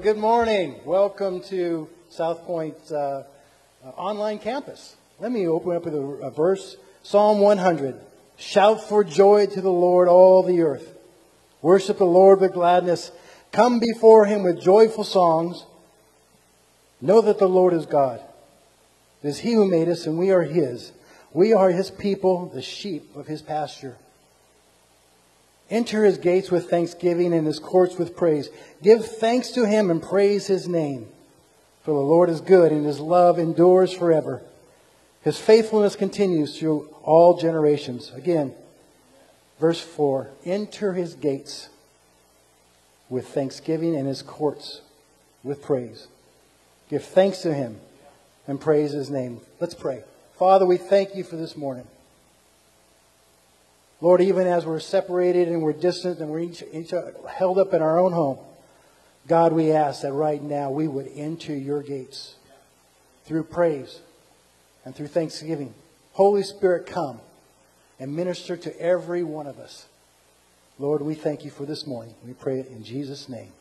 Well, good morning. Welcome to South Point uh, online campus. Let me open up with a, a verse Psalm 100. Shout for joy to the Lord, all the earth. Worship the Lord with gladness. Come before him with joyful songs. Know that the Lord is God. It is he who made us, and we are his. We are his people, the sheep of his pasture. Enter his gates with thanksgiving and his courts with praise. Give thanks to him and praise his name. For the Lord is good and his love endures forever. His faithfulness continues through all generations. Again, verse 4 Enter his gates with thanksgiving and his courts with praise. Give thanks to him and praise his name. Let's pray. Father, we thank you for this morning. Lord, even as we're separated and we're distant and we're each, each held up in our own home, God, we ask that right now we would enter your gates through praise and through thanksgiving. Holy Spirit, come and minister to every one of us. Lord, we thank you for this morning. We pray it in Jesus' name.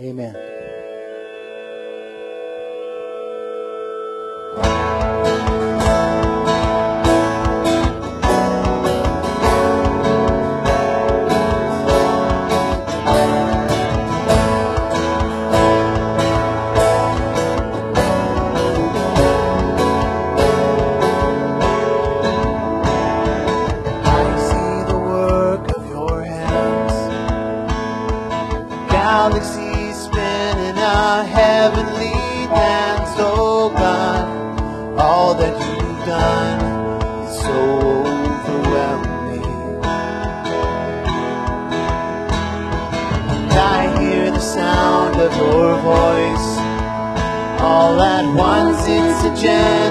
Amen. It's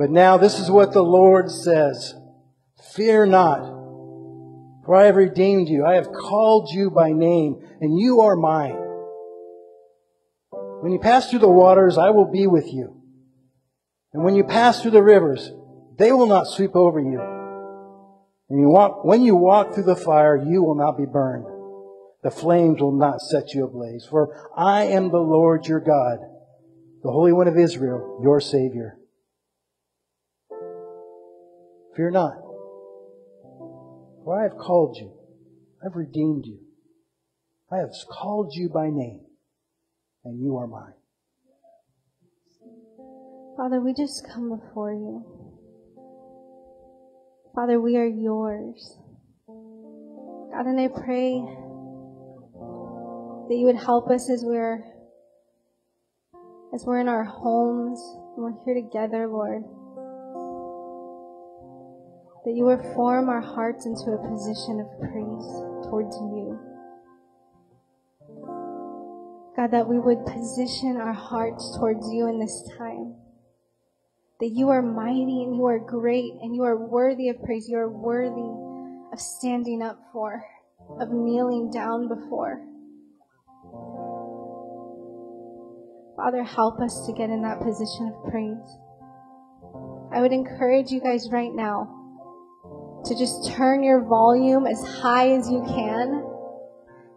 But now this is what the Lord says. Fear not, for I have redeemed you. I have called you by name, and you are mine. When you pass through the waters, I will be with you. And when you pass through the rivers, they will not sweep over you. And you walk, when you walk through the fire, you will not be burned. The flames will not set you ablaze. For I am the Lord your God, the Holy One of Israel, your Savior. Fear not, for I have called you, I've redeemed you, I have called you by name, and you are mine. Father, we just come before you. Father, we are yours. God, and I pray that you would help us as we're as we're in our homes and we're here together, Lord. That you would form our hearts into a position of praise towards you. God, that we would position our hearts towards you in this time. That you are mighty and you are great and you are worthy of praise. You are worthy of standing up for, of kneeling down before. Father, help us to get in that position of praise. I would encourage you guys right now to just turn your volume as high as you can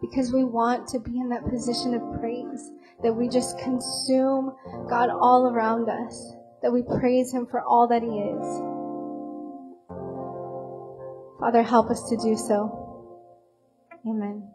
because we want to be in that position of praise, that we just consume God all around us, that we praise Him for all that He is. Father, help us to do so. Amen.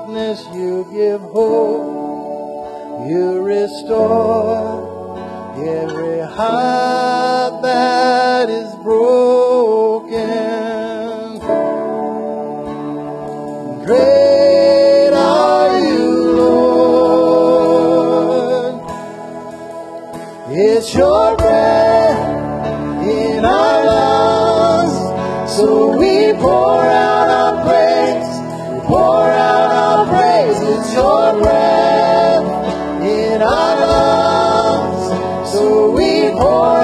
darkness, you give hope. You restore every heart that is broken. Great It's your breath in our lungs, so we pour out. your breath in our lungs, so we pour.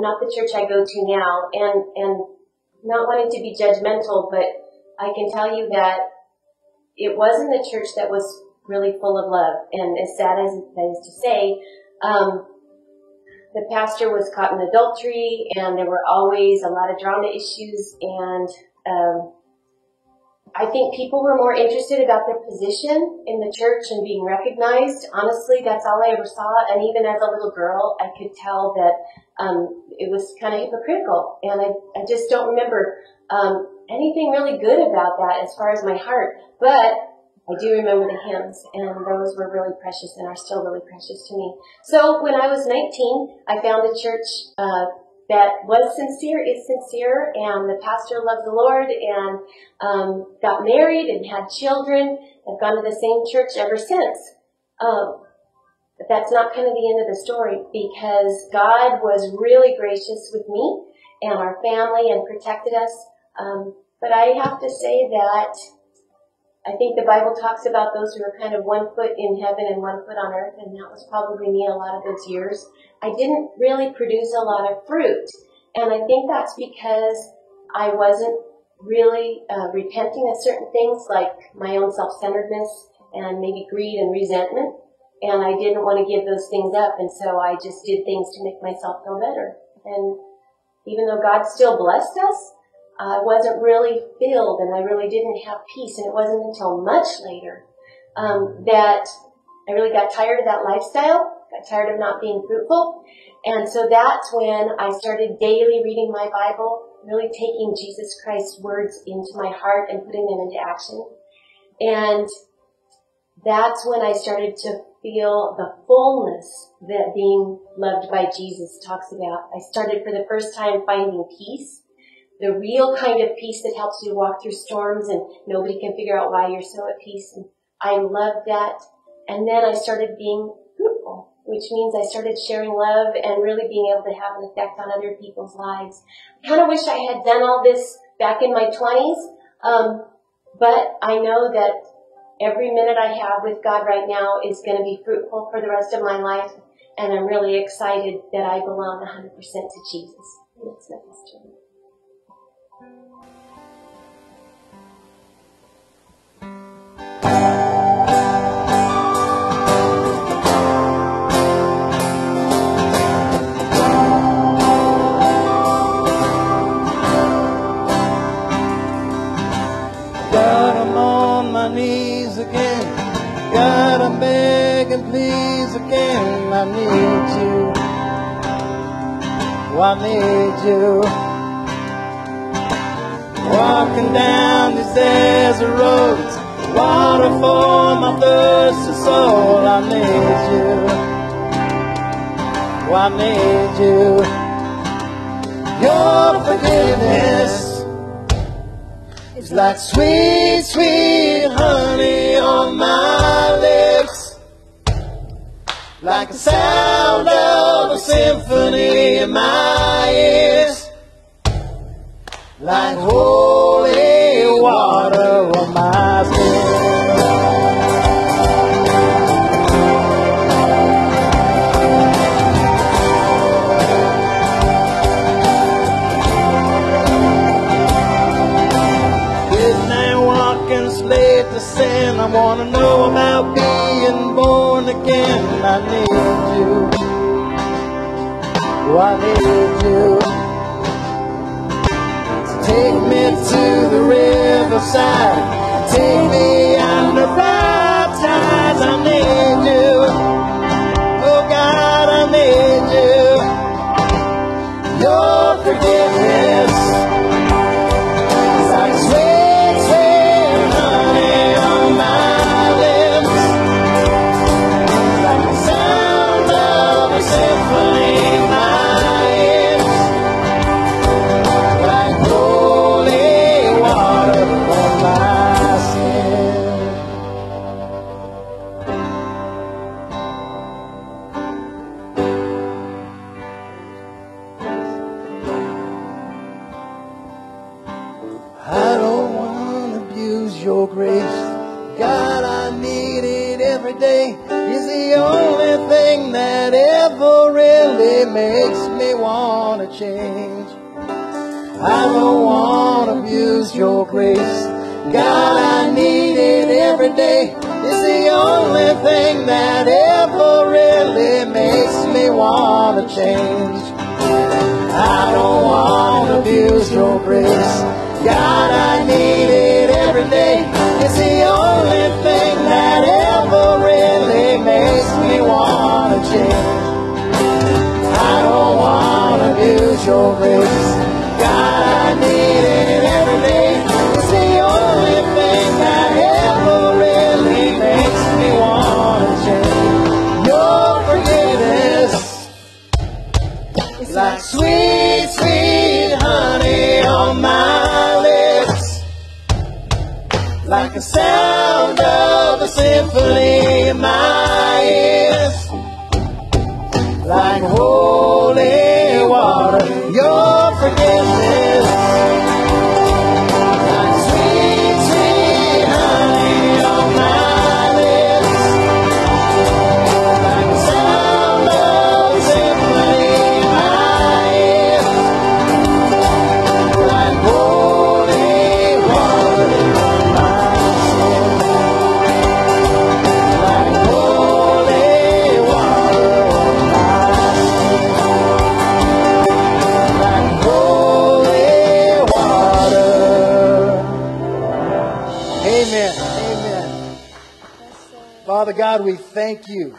Not the church I go to now, and and not wanting to be judgmental, but I can tell you that it wasn't the church that was really full of love. And as sad as that is to say, um, the pastor was caught in adultery, and there were always a lot of drama issues, and um, I think people were more interested about their position in the church and being recognized. Honestly, that's all I ever saw. And even as a little girl, I could tell that um, it was kind of hypocritical. And I, I just don't remember um, anything really good about that as far as my heart. But I do remember the hymns, and those were really precious and are still really precious to me. So when I was 19, I found a church uh, that was sincere, is sincere, and the pastor loved the Lord and um, got married and had children. I've gone to the same church ever since. Um, but that's not kind of the end of the story because God was really gracious with me and our family and protected us. Um, but I have to say that I think the Bible talks about those who are kind of one foot in heaven and one foot on earth, and that was probably me a lot of those years. I didn't really produce a lot of fruit. And I think that's because I wasn't really uh, repenting of certain things like my own self-centeredness and maybe greed and resentment. And I didn't want to give those things up. And so I just did things to make myself feel better. And even though God still blessed us, I wasn't really filled and I really didn't have peace. And it wasn't until much later um, that I really got tired of that lifestyle got tired of not being fruitful. And so that's when I started daily reading my Bible, really taking Jesus Christ's words into my heart and putting them into action. And that's when I started to feel the fullness that being loved by Jesus talks about. I started for the first time finding peace, the real kind of peace that helps you walk through storms and nobody can figure out why you're so at peace. And I loved that. And then I started being fruitful, which means I started sharing love and really being able to have an effect on other people's lives. I kind of wish I had done all this back in my 20s, um, but I know that every minute I have with God right now is going to be fruitful for the rest of my life, and I'm really excited that I belong 100% to Jesus. That's my. I need you. Oh, I need you. Walking down these desert roads, water for my thirsty soul. I need you. Oh, I need you. Your forgiveness is like sweet, sweet honey on my lips like the sound of a symphony in my ears, like holy water on my skin. I wanna know about again. I need you. Oh, I need you. Take me to the riverside. Take me under skies. I need you. Oh God, I need you. Your forgiveness. Of thank you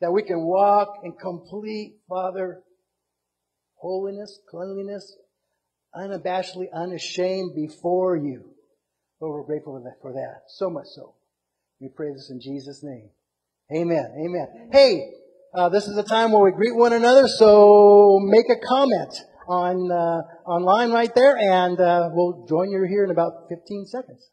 that we can walk in complete, Father, holiness, cleanliness, unabashedly unashamed before you. Lord, we're grateful for that, for that. So much so. We pray this in Jesus' name. Amen. Amen. Hey, uh, this is a time where we greet one another, so make a comment on uh, online right there, and uh, we'll join you here in about 15 seconds.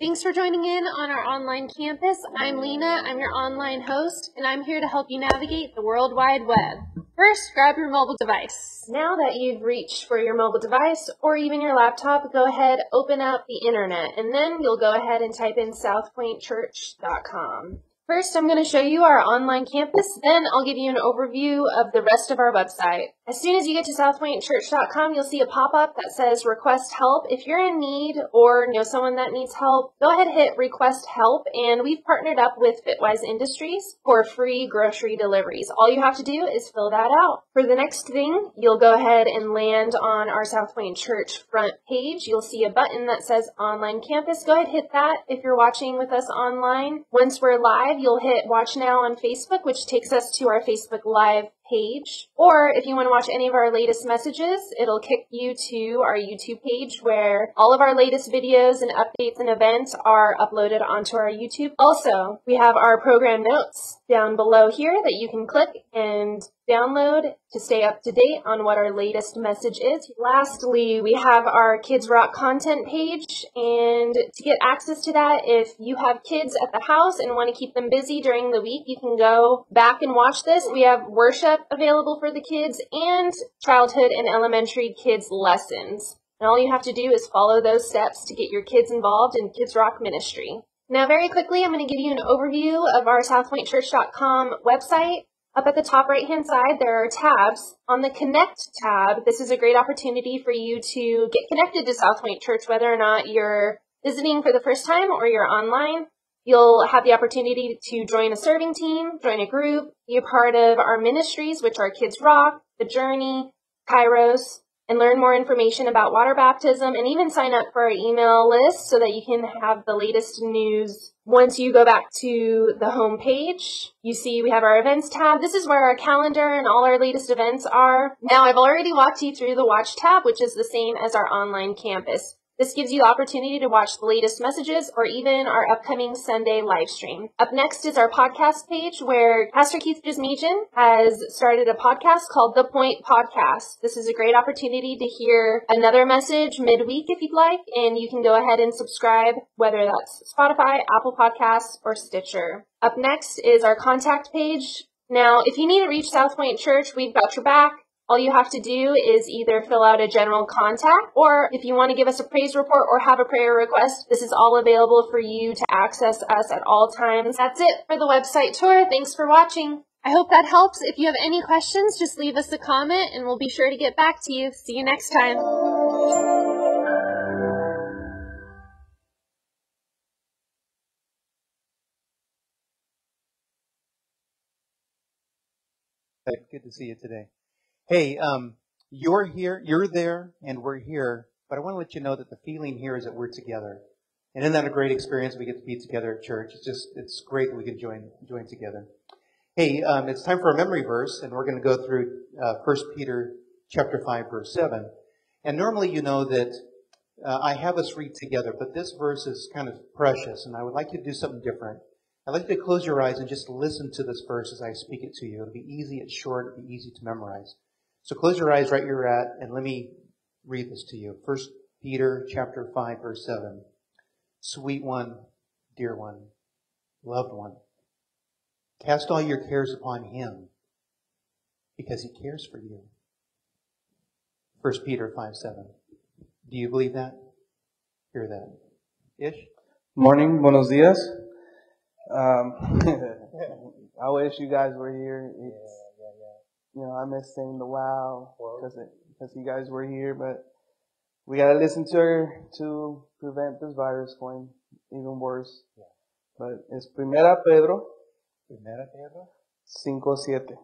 Thanks for joining in on our online campus. I'm Lena, I'm your online host, and I'm here to help you navigate the World Wide Web. First, grab your mobile device. Now that you've reached for your mobile device or even your laptop, go ahead, open up the internet, and then you'll go ahead and type in southpointchurch.com. First, I'm going to show you our online campus, then I'll give you an overview of the rest of our website. As soon as you get to southpointchurch.com, you'll see a pop-up that says request help. If you're in need or know someone that needs help, go ahead and hit request help, and we've partnered up with Fitwise Industries for free grocery deliveries. All you have to do is fill that out. For the next thing, you'll go ahead and land on our South Point Church front page. You'll see a button that says online campus. Go ahead and hit that if you're watching with us online. Once we're live, you'll hit watch now on Facebook, which takes us to our Facebook Live page. Or if you want to watch any of our latest messages, it'll kick you to our YouTube page where all of our latest videos and updates and events are uploaded onto our YouTube. Also, we have our program notes down below here that you can click and download to stay up to date on what our latest message is. Lastly, we have our Kids Rock content page, and to get access to that, if you have kids at the house and want to keep them busy during the week, you can go back and watch this. We have worship available for the kids and childhood and elementary kids lessons. And all you have to do is follow those steps to get your kids involved in Kids Rock ministry. Now, very quickly, I'm going to give you an overview of our southpointchurch.com website. Up at the top right hand side, there are tabs. On the Connect tab, this is a great opportunity for you to get connected to South Point Church, whether or not you're visiting for the first time or you're online. You'll have the opportunity to join a serving team, join a group, be a part of our ministries, which are Kids Rock, The Journey, Kairos, and learn more information about water baptism and even sign up for our email list so that you can have the latest news. Once you go back to the home page, you see we have our events tab. This is where our calendar and all our latest events are. Now I've already walked you through the watch tab, which is the same as our online campus. This gives you the opportunity to watch the latest messages or even our upcoming Sunday live stream. Up next is our podcast page where Pastor Keith Jizmejian has started a podcast called The Point Podcast. This is a great opportunity to hear another message midweek if you'd like, and you can go ahead and subscribe, whether that's Spotify, Apple Podcasts, or Stitcher. Up next is our contact page. Now, if you need to reach South Point Church, we've got your back. All you have to do is either fill out a general contact, or if you want to give us a praise report or have a prayer request, this is all available for you to access us at all times. That's it for the website tour. Thanks for watching. I hope that helps. If you have any questions, just leave us a comment and we'll be sure to get back to you. See you next time. Good to see you today. Hey, um, you're here, you're there, and we're here, but I want to let you know that the feeling here is that we're together. And isn't that a great experience? We get to be together at church. It's just, it's great that we can join, join together. Hey, um, it's time for a memory verse, and we're going to go through uh, 1 Peter chapter 5, verse 7. And normally you know that uh, I have us read together, but this verse is kind of precious, and I would like you to do something different. I'd like you to close your eyes and just listen to this verse as I speak it to you. It'll be easy, it's short, it'll be easy to memorize. So close your eyes right where you're at, and let me read this to you. 1 Peter chapter 5, verse 7. Sweet one, dear one, loved one, cast all your cares upon him because he cares for you. 1 Peter 5, 7. Do you believe that? Hear that? Ish? Morning, buenos dias. Um, I wish you guys were here. It's, you know, I miss saying the wow because because you guys were here, but we gotta listen to her to prevent this virus going even worse. But it's Primera Pedro, Primera Pedro 5.7.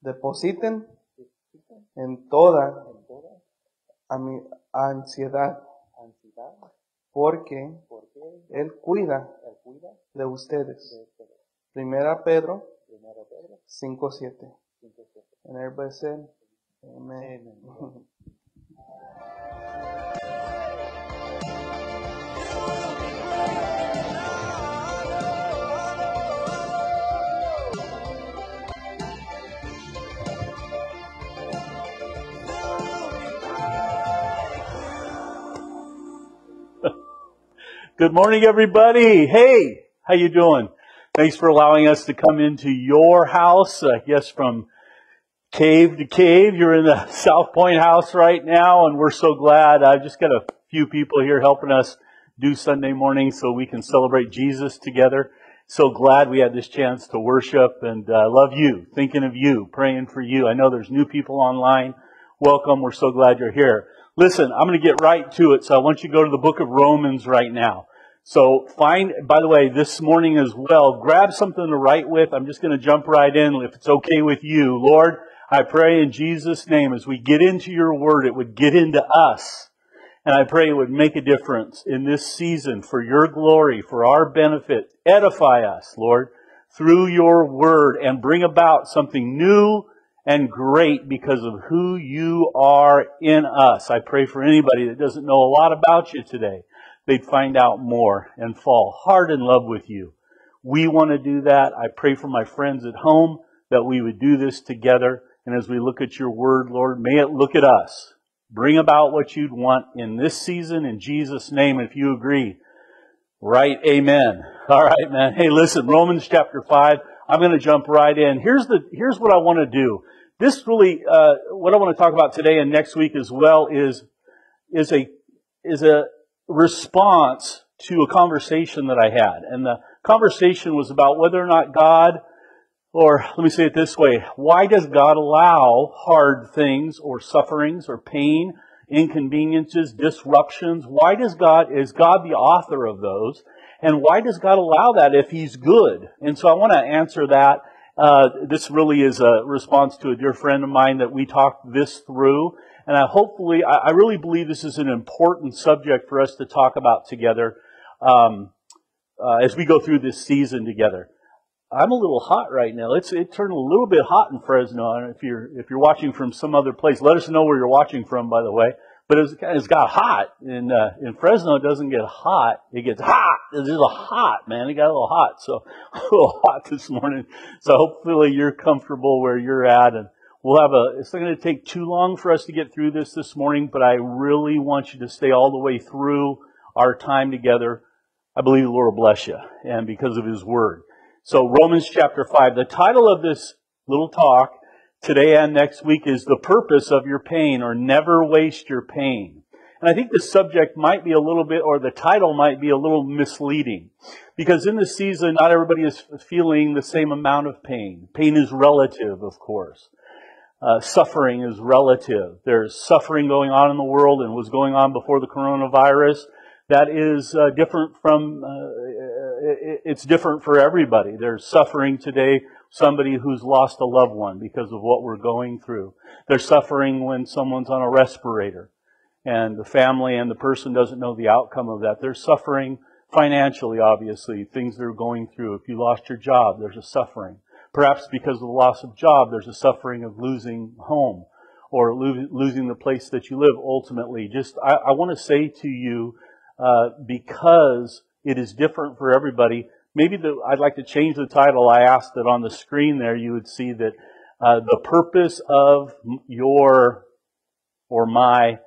Depositen en toda ami- ansiedad, porque Él cuida de ustedes. Primera Pedro 5.7. And everybody said, Amen. Good morning, everybody. Hey, how you doing? Thanks for allowing us to come into your house. I guess from cave to cave. You're in the South Point house right now, and we're so glad. I've just got a few people here helping us do Sunday morning so we can celebrate Jesus together. So glad we had this chance to worship and uh, love you, thinking of you, praying for you. I know there's new people online. Welcome. We're so glad you're here. Listen, I'm going to get right to it. So I want you to go to the book of Romans right now. So find, by the way, this morning as well, grab something to write with. I'm just going to jump right in if it's okay with you. Lord, I pray in Jesus' name as we get into your word, it would get into us. And I pray it would make a difference in this season for your glory, for our benefit. Edify us, Lord, through your word and bring about something new and great because of who you are in us. I pray for anybody that doesn't know a lot about you today, they'd find out more and fall hard in love with you. We want to do that. I pray for my friends at home that we would do this together. And as we look at your word, Lord, may it look at us. Bring about what you'd want in this season in Jesus' name. If you agree, right? Amen. All right, man. Hey, listen, Romans chapter 5. I'm going to jump right in. Here's the, here's what I want to do. This really, uh, what I want to talk about today and next week as well is, is a, is a response to a conversation that I had. And the conversation was about whether or not God, or let me say it this way, why does God allow hard things or sufferings or pain, inconveniences, disruptions? Why does God, is God the author of those? And why does God allow that if He's good? And so I want to answer that. Uh, this really is a response to a dear friend of mine that we talked this through. And I hopefully, I, I really believe this is an important subject for us to talk about together um, uh, as we go through this season together. I'm a little hot right now. It's it turned a little bit hot in Fresno. If you're if you're watching from some other place, let us know where you're watching from. By the way, but it's, it's got hot in uh, in Fresno. It doesn't get hot. It gets hot. It's just a hot man. It got a little hot. So a little hot this morning. So hopefully you're comfortable where you're at, and we'll have a. It's not going to take too long for us to get through this this morning, but I really want you to stay all the way through our time together. I believe the Lord will bless you, and because of His Word. So Romans chapter 5. The title of this little talk today and next week is the purpose of your pain or never waste your pain. And I think the subject might be a little bit, or the title might be a little misleading. Because in this season, not everybody is feeling the same amount of pain. Pain is relative, of course. Uh, suffering is relative. There's suffering going on in the world and was going on before the coronavirus. That is uh, different from, uh, it's different for everybody. There's suffering today, somebody who's lost a loved one because of what we're going through. There's suffering when someone's on a respirator and the family and the person doesn't know the outcome of that. They're suffering financially, obviously, things they're going through. If you lost your job, there's a suffering. Perhaps because of the loss of job, there's a suffering of losing home or lo- losing the place that you live ultimately. Just, I, I want to say to you, uh, because it is different for everybody, maybe the, I'd like to change the title. I asked that on the screen there you would see that uh, the purpose of your or my,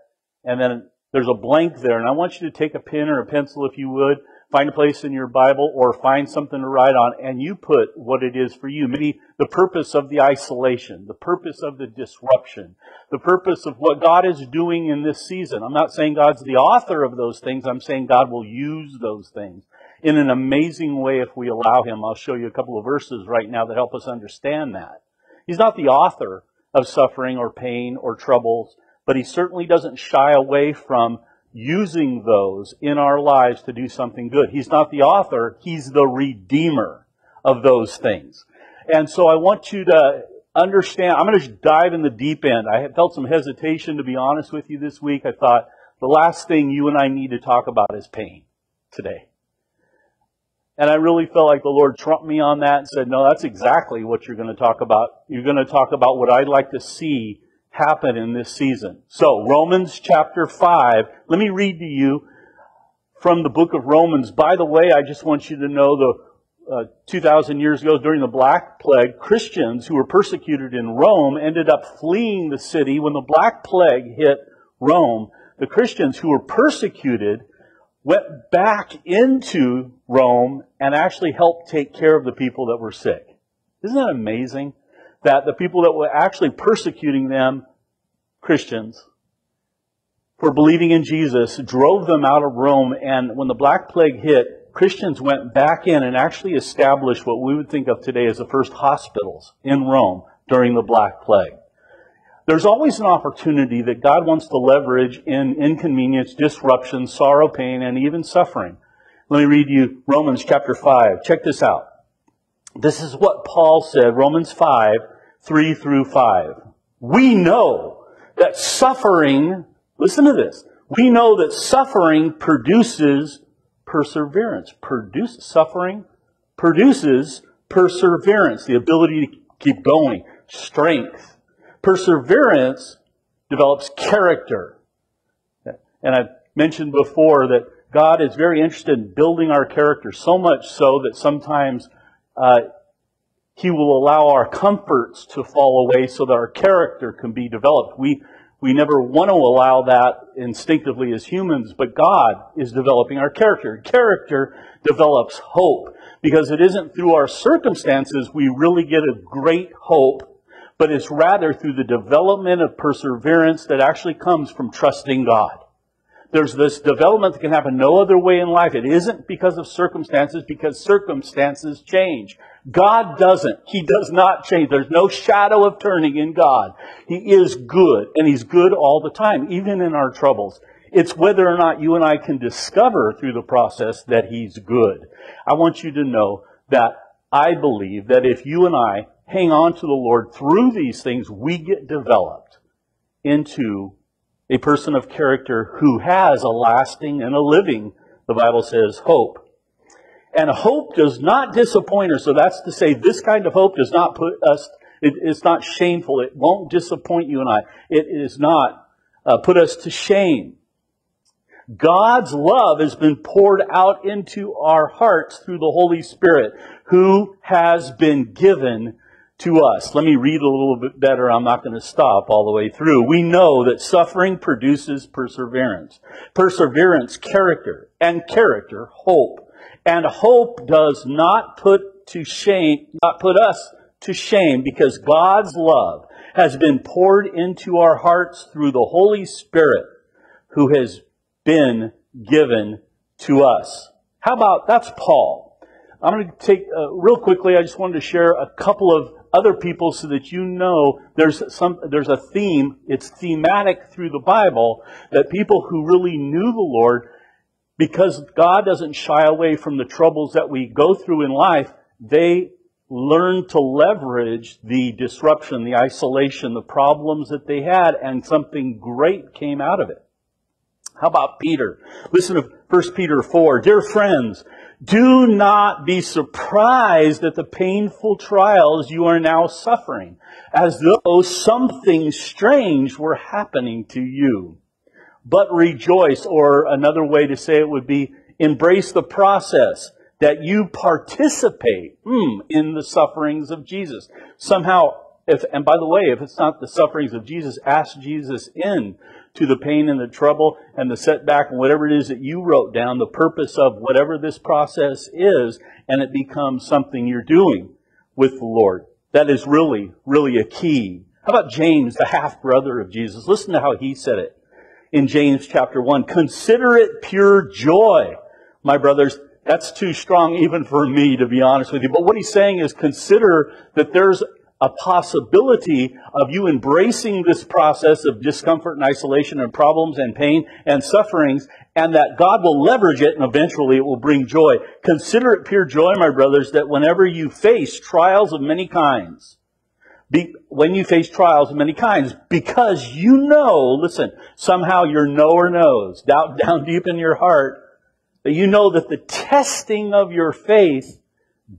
and then there's a blank there. And I want you to take a pen or a pencil if you would, find a place in your Bible or find something to write on and you put what it is for you. Maybe the purpose of the isolation, the purpose of the disruption, the purpose of what God is doing in this season. I'm not saying God's the author of those things. I'm saying God will use those things in an amazing way if we allow Him. I'll show you a couple of verses right now that help us understand that. He's not the author of suffering or pain or troubles, but He certainly doesn't shy away from using those in our lives to do something good. He's not the author, he's the redeemer of those things. And so I want you to understand, I'm going to dive in the deep end. I felt some hesitation to be honest with you this week. I thought the last thing you and I need to talk about is pain today. And I really felt like the Lord trumped me on that and said, no, that's exactly what you're going to talk about. You're going to talk about what I'd like to see happen in this season. So, Romans chapter 5, let me read to you from the book of Romans. By the way, I just want you to know the uh, 2,000 years ago during the Black Plague, Christians who were persecuted in Rome ended up fleeing the city when the Black Plague hit Rome. The Christians who were persecuted went back into Rome and actually helped take care of the people that were sick. Isn't that amazing? That the people that were actually persecuting them Christians for believing in Jesus drove them out of Rome. And when the Black Plague hit, Christians went back in and actually established what we would think of today as the first hospitals in Rome during the Black Plague. There's always an opportunity that God wants to leverage in inconvenience, disruption, sorrow, pain, and even suffering. Let me read you Romans chapter 5. Check this out. This is what Paul said, Romans 5, 3 through 5. We know that suffering, listen to this, we know that suffering produces perseverance. Produce, suffering produces perseverance, the ability to keep going, strength. Perseverance develops character. And I've mentioned before that God is very interested in building our character, so much so that sometimes uh, he will allow our comforts to fall away so that our character can be developed. We, we never want to allow that instinctively as humans, but God is developing our character. Character develops hope because it isn't through our circumstances we really get a great hope, but it's rather through the development of perseverance that actually comes from trusting God. There's this development that can happen no other way in life. It isn't because of circumstances, because circumstances change. God doesn't. He does not change. There's no shadow of turning in God. He is good, and He's good all the time, even in our troubles. It's whether or not you and I can discover through the process that He's good. I want you to know that I believe that if you and I hang on to the Lord through these things, we get developed into a person of character who has a lasting and a living, the Bible says, hope. And hope does not disappoint us. So that's to say, this kind of hope does not put us, it, it's not shameful. It won't disappoint you and I. It is not uh, put us to shame. God's love has been poured out into our hearts through the Holy Spirit, who has been given to us. Let me read a little bit better. I'm not going to stop all the way through. We know that suffering produces perseverance. Perseverance, character, and character, hope. And hope does not put to shame, not put us to shame because God's love has been poured into our hearts through the Holy Spirit who has been given to us. How about, that's Paul. I'm going to take, uh, real quickly, I just wanted to share a couple of other people so that you know there's some, there's a theme, it's thematic through the Bible that people who really knew the Lord, because God doesn't shy away from the troubles that we go through in life, they learn to leverage the disruption, the isolation, the problems that they had, and something great came out of it. How about Peter? Listen to 1 Peter 4. Dear friends, do not be surprised at the painful trials you are now suffering, as though something strange were happening to you. But rejoice, or another way to say it would be embrace the process that you participate hmm, in the sufferings of Jesus. Somehow, if, and by the way, if it's not the sufferings of Jesus, ask Jesus in to the pain and the trouble and the setback and whatever it is that you wrote down, the purpose of whatever this process is, and it becomes something you're doing with the Lord. That is really, really a key. How about James, the half brother of Jesus? Listen to how he said it in James chapter 1. Consider it pure joy, my brothers. That's too strong even for me, to be honest with you. But what he's saying is consider that there's a possibility of you embracing this process of discomfort and isolation and problems and pain and sufferings and that God will leverage it and eventually it will bring joy. Consider it pure joy, my brothers, that whenever you face trials of many kinds, be, when you face trials of many kinds, because you know, listen, somehow your knower knows, down, down deep in your heart, that you know that the testing of your faith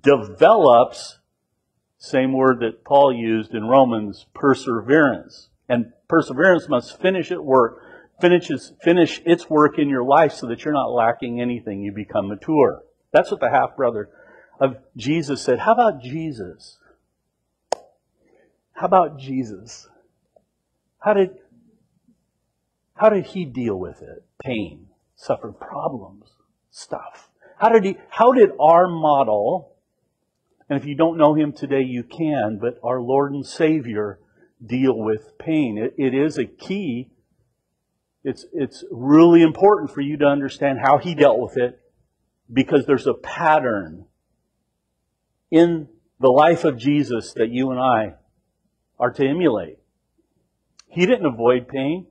develops same word that Paul used in Romans, perseverance. And perseverance must finish its work, finishes, finish its work in your life so that you're not lacking anything. You become mature. That's what the half brother of Jesus said. How about Jesus? How about Jesus? How did, how did he deal with it? Pain, suffering problems, stuff. How did he, how did our model and if you don't know him today, you can, but our Lord and Savior deal with pain. it, it is a key. It's, it's really important for you to understand how he dealt with it because there's a pattern in the life of Jesus that you and I are to emulate. He didn't avoid pain.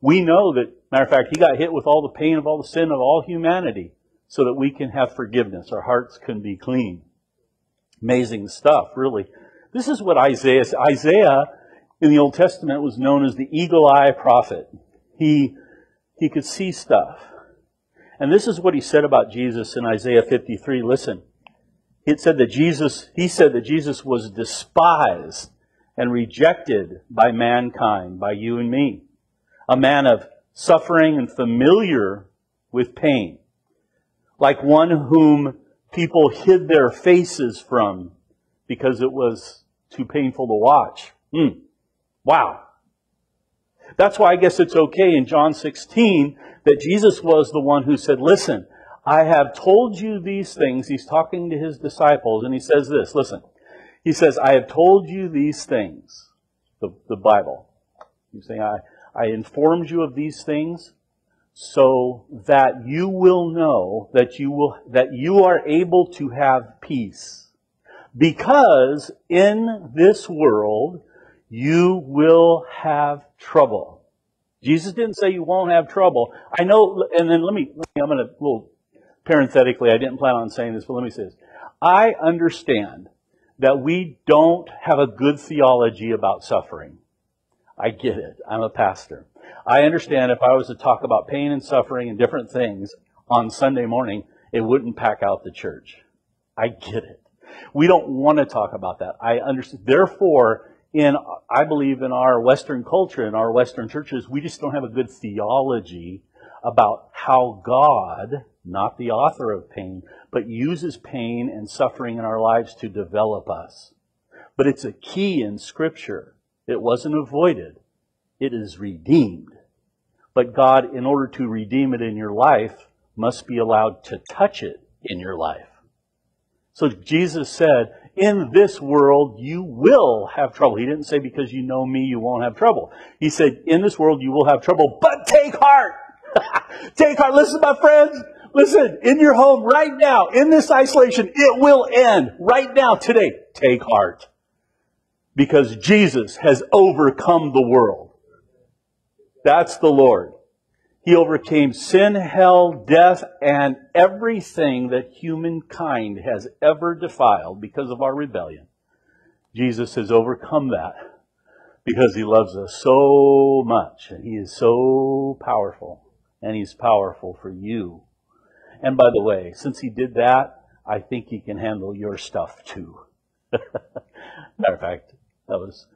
We know that, matter of fact, he got hit with all the pain of all the sin of all humanity so that we can have forgiveness. Our hearts can be clean. Amazing stuff, really. This is what Isaiah, Isaiah in the Old Testament was known as the eagle eye prophet. He, he could see stuff. And this is what he said about Jesus in Isaiah 53. Listen. It said that Jesus, he said that Jesus was despised and rejected by mankind, by you and me. A man of suffering and familiar with pain. Like one whom people hid their faces from because it was too painful to watch. Mm. Wow. That's why I guess it's okay in John 16 that Jesus was the one who said, listen, I have told you these things. He's talking to his disciples and he says this, listen. He says, I have told you these things. The, the Bible. He's saying, I, I informed you of these things so that you will know that you will, that you are able to have peace. Because in this world, you will have trouble. Jesus didn't say you won't have trouble. I know, and then let me, I'm going to, little parenthetically, I didn't plan on saying this, but let me say this. I understand that we don't have a good theology about suffering. I get it. I'm a pastor. I understand if I was to talk about pain and suffering and different things on Sunday morning, it wouldn't pack out the church. I get it. We don't want to talk about that. I understand. Therefore, in, I believe in our Western culture, in our Western churches, we just don't have a good theology about how God, not the author of pain, but uses pain and suffering in our lives to develop us. But it's a key in Scripture. It wasn't avoided it is redeemed. But God, in order to redeem it in your life, must be allowed to touch it in your life. So Jesus said, in this world you will have trouble. He didn't say because you know me you won't have trouble. He said in this world you will have trouble, but take heart. take heart. Listen, my friends. Listen, in your home right now, in this isolation, it will end right now, today. Take heart. Because Jesus has overcome the world. That's the Lord. He overcame sin, hell, death, and everything that humankind has ever defiled because of our rebellion. Jesus has overcome that because he loves us so much and he is so powerful and he's powerful for you. And by the way, since he did that, I think he can handle your stuff too. Matter of fact, that was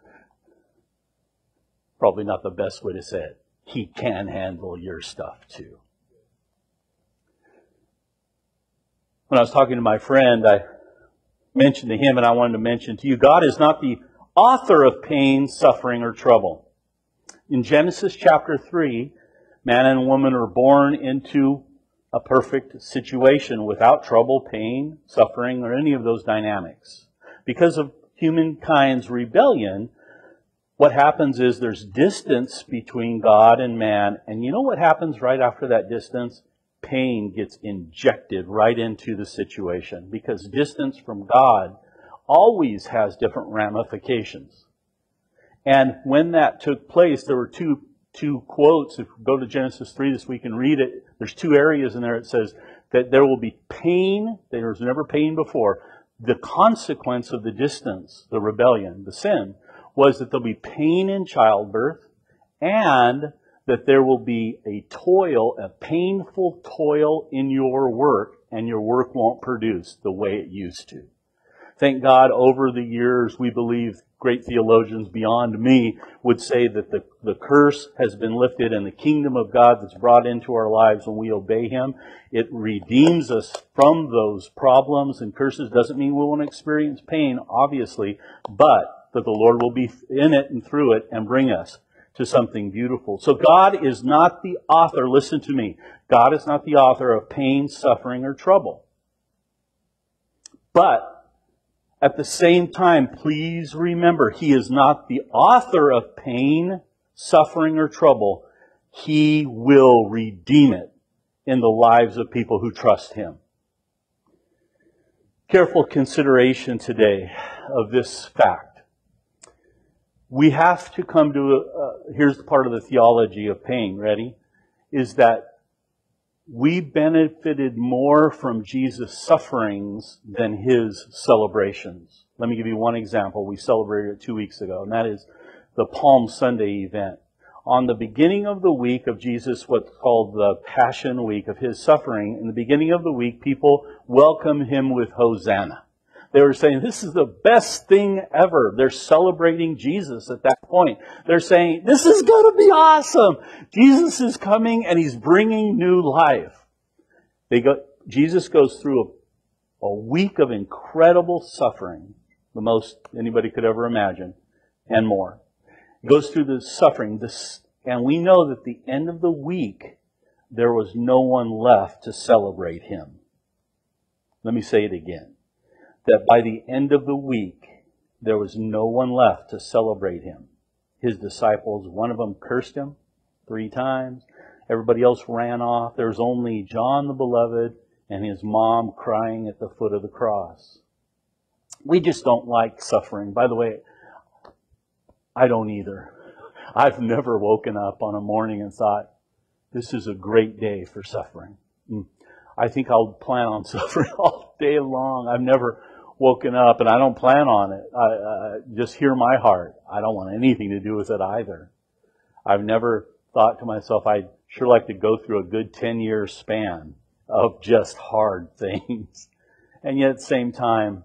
probably not the best way to say it he can handle your stuff too. When I was talking to my friend, I mentioned to him and I wanted to mention to you, God is not the author of pain, suffering, or trouble. In Genesis chapter 3, man and woman are born into a perfect situation without trouble, pain, suffering, or any of those dynamics. Because of humankind's rebellion, what happens is there's distance between God and man. And you know what happens right after that distance? Pain gets injected right into the situation because distance from God always has different ramifications. And when that took place, there were two, two quotes. If we go to Genesis 3 this week and read it, there's two areas in there. It says that there will be pain. There was never pain before. The consequence of the distance, the rebellion, the sin, was that there'll be pain in childbirth and that there will be a toil, a painful toil in your work, and your work won't produce the way it used to. Thank God over the years, we believe great theologians beyond me would say that the, the curse has been lifted and the kingdom of God that's brought into our lives when we obey Him, it redeems us from those problems and curses. Doesn't mean we won't experience pain, obviously, but that the Lord will be in it and through it and bring us to something beautiful. So God is not the author, listen to me, God is not the author of pain, suffering, or trouble. But at the same time, please remember, He is not the author of pain, suffering, or trouble. He will redeem it in the lives of people who trust Him. Careful consideration today of this fact we have to come to, a, uh, here's the part of the theology of pain, ready? Is that we benefited more from Jesus' sufferings than his celebrations. Let me give you one example. We celebrated it two weeks ago, and that is the Palm Sunday event. On the beginning of the week of Jesus, what's called the Passion Week of his suffering, in the beginning of the week, people welcome him with Hosanna. They were saying, this is the best thing ever. They're celebrating Jesus at that point. They're saying, this is going to be awesome. Jesus is coming and he's bringing new life. They go, Jesus goes through a, a week of incredible suffering, the most anybody could ever imagine, and more. He goes through the suffering, this, and we know that the end of the week, there was no one left to celebrate him. Let me say it again that by the end of the week, there was no one left to celebrate him. His disciples, one of them cursed him three times. Everybody else ran off. There was only John the Beloved and his mom crying at the foot of the cross. We just don't like suffering. By the way, I don't either. I've never woken up on a morning and thought, this is a great day for suffering. Hmm. I think I'll plan on suffering all day long. I've never woken up, and I don't plan on it. I, just hear my heart. I don't want anything to do with it either. I've never thought to myself, I'd sure like to go through a good 10 year span of just hard things. And yet at the same time,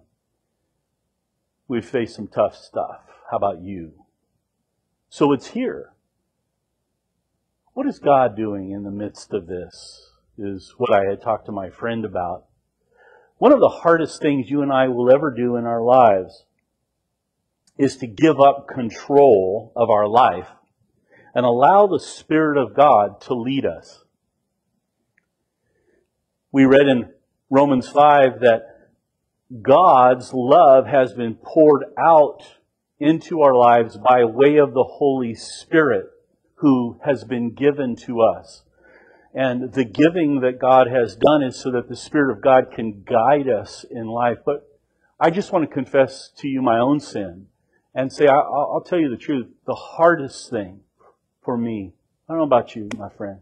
we've faced some tough stuff. How about you? So it's here. What is God doing in the midst of this? Is what I had talked to my friend about one of the hardest things you and I will ever do in our lives is to give up control of our life and allow the Spirit of God to lead us. We read in Romans 5 that God's love has been poured out into our lives by way of the Holy Spirit who has been given to us. And the giving that God has done is so that the Spirit of God can guide us in life. But I just want to confess to you my own sin and say, I'll, tell you the truth. The hardest thing for me, I don't know about you, my friend,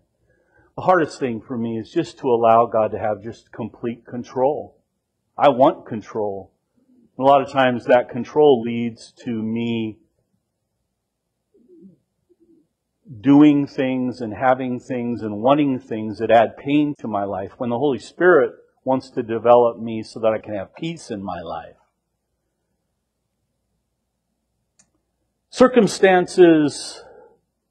the hardest thing for me is just to allow God to have just complete control. I want control. A lot of times that control leads to me doing things and having things and wanting things that add pain to my life when the Holy Spirit wants to develop me so that I can have peace in my life. Circumstances,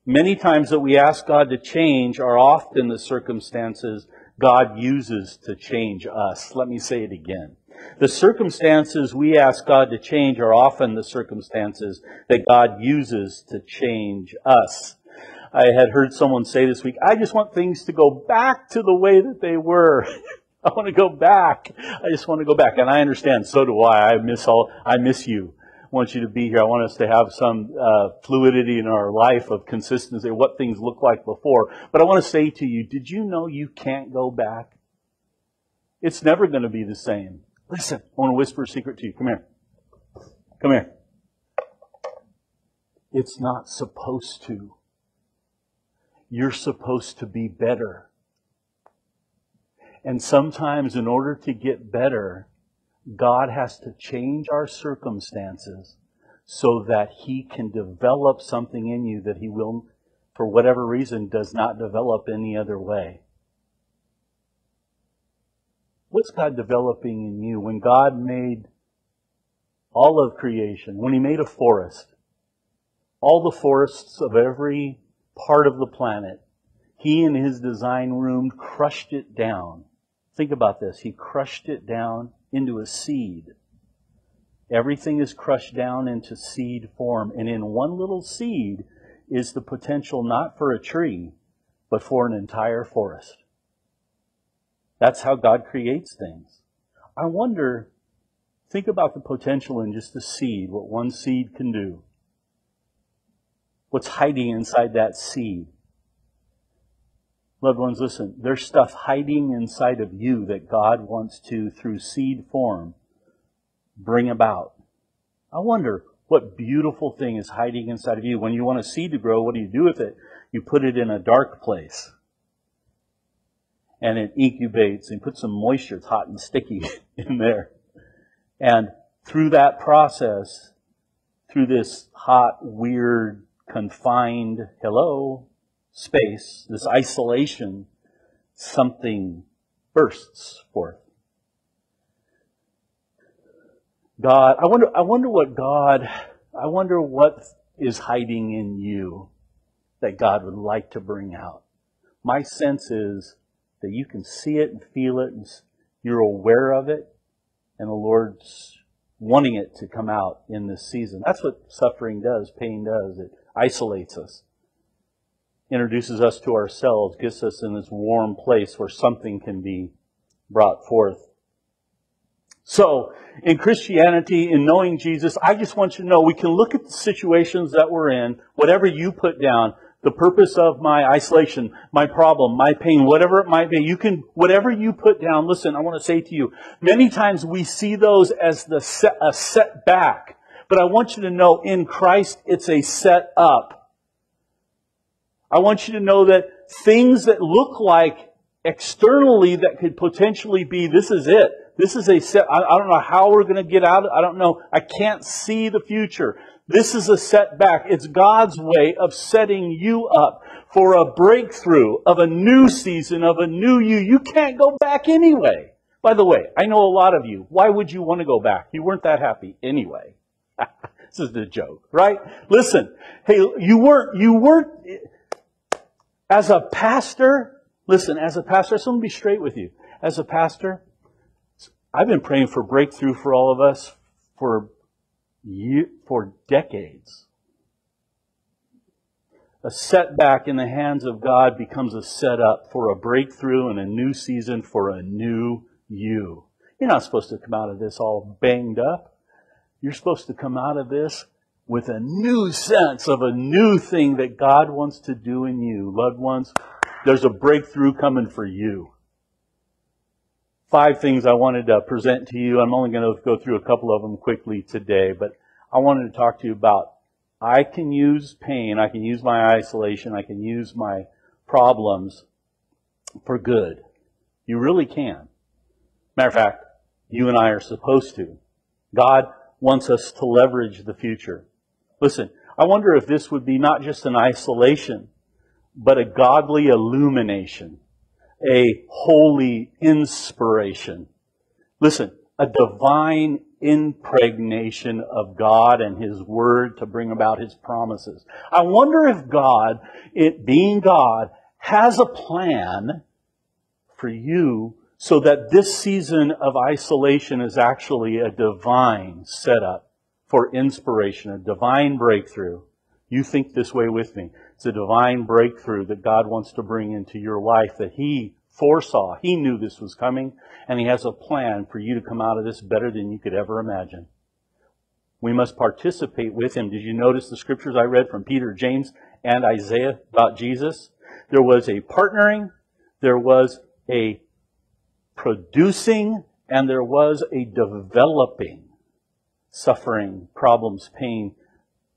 many times that we ask God to change, are often the circumstances God uses to change us. Let me say it again. The circumstances we ask God to change are often the circumstances that God uses to change us. I had heard someone say this week, I just want things to go back to the way that they were. I want to go back. I just want to go back. And I understand. So do I. I miss all, I miss you. I want you to be here. I want us to have some uh, fluidity in our life of consistency, of what things look like before. But I want to say to you, did you know you can't go back? It's never going to be the same. Listen, I want to whisper a secret to you. Come here. Come here. It's not supposed to. You're supposed to be better. And sometimes, in order to get better, God has to change our circumstances so that He can develop something in you that He will, for whatever reason, does not develop any other way. What's God developing in you? When God made all of creation, when He made a forest, all the forests of every part of the planet, He in His design room crushed it down. Think about this. He crushed it down into a seed. Everything is crushed down into seed form. And in one little seed is the potential not for a tree, but for an entire forest. That's how God creates things. I wonder, think about the potential in just a seed, what one seed can do. What's hiding inside that seed? Loved ones, listen, there's stuff hiding inside of you that God wants to, through seed form, bring about. I wonder what beautiful thing is hiding inside of you. When you want a seed to grow, what do you do with it? You put it in a dark place and it incubates and puts some moisture, it's hot and sticky in there. And through that process, through this hot, weird, confined, hello, space, this isolation, something bursts forth. God, I wonder, I wonder what God, I wonder what is hiding in you that God would like to bring out. My sense is that you can see it and feel it and you're aware of it and the Lord's wanting it to come out in this season. That's what suffering does, pain does. It isolates us, introduces us to ourselves, gets us in this warm place where something can be brought forth. So, in Christianity, in knowing Jesus, I just want you to know we can look at the situations that we're in, whatever you put down, the purpose of my isolation, my problem, my pain, whatever it might be, you can, whatever you put down, listen, I want to say to you, many times we see those as the set, a setback. But I want you to know in Christ, it's a set up. I want you to know that things that look like externally that could potentially be, this is it. This is a set, I, I don't know how we're going to get out. Of, I don't know. I can't see the future. This is a setback. It's God's way of setting you up for a breakthrough of a new season, of a new you. You can't go back anyway. By the way, I know a lot of you. Why would you want to go back? You weren't that happy anyway. this is the joke, right? Listen, hey, you weren't, you weren't, as a pastor, listen, as a pastor, so let me be straight with you. As a pastor, I've been praying for breakthrough for all of us for for decades. A setback in the hands of God becomes a setup for a breakthrough and a new season for a new you. You're not supposed to come out of this all banged up. You're supposed to come out of this with a new sense of a new thing that God wants to do in you. Loved ones, there's a breakthrough coming for you. Five things I wanted to present to you. I'm only going to go through a couple of them quickly today, but I wanted to talk to you about I can use pain, I can use my isolation, I can use my problems for good. You really can. Matter of fact, you and I are supposed to. God wants us to leverage the future. Listen, I wonder if this would be not just an isolation, but a godly illumination, a holy inspiration. Listen, a divine impregnation of God and His Word to bring about His promises. I wonder if God, it being God, has a plan for you so that this season of isolation is actually a divine setup for inspiration, a divine breakthrough. You think this way with me. It's a divine breakthrough that God wants to bring into your life that He foresaw. He knew this was coming, and He has a plan for you to come out of this better than you could ever imagine. We must participate with Him. Did you notice the scriptures I read from Peter, James, and Isaiah about Jesus? There was a partnering, there was a producing, and there was a developing suffering, problems, pain.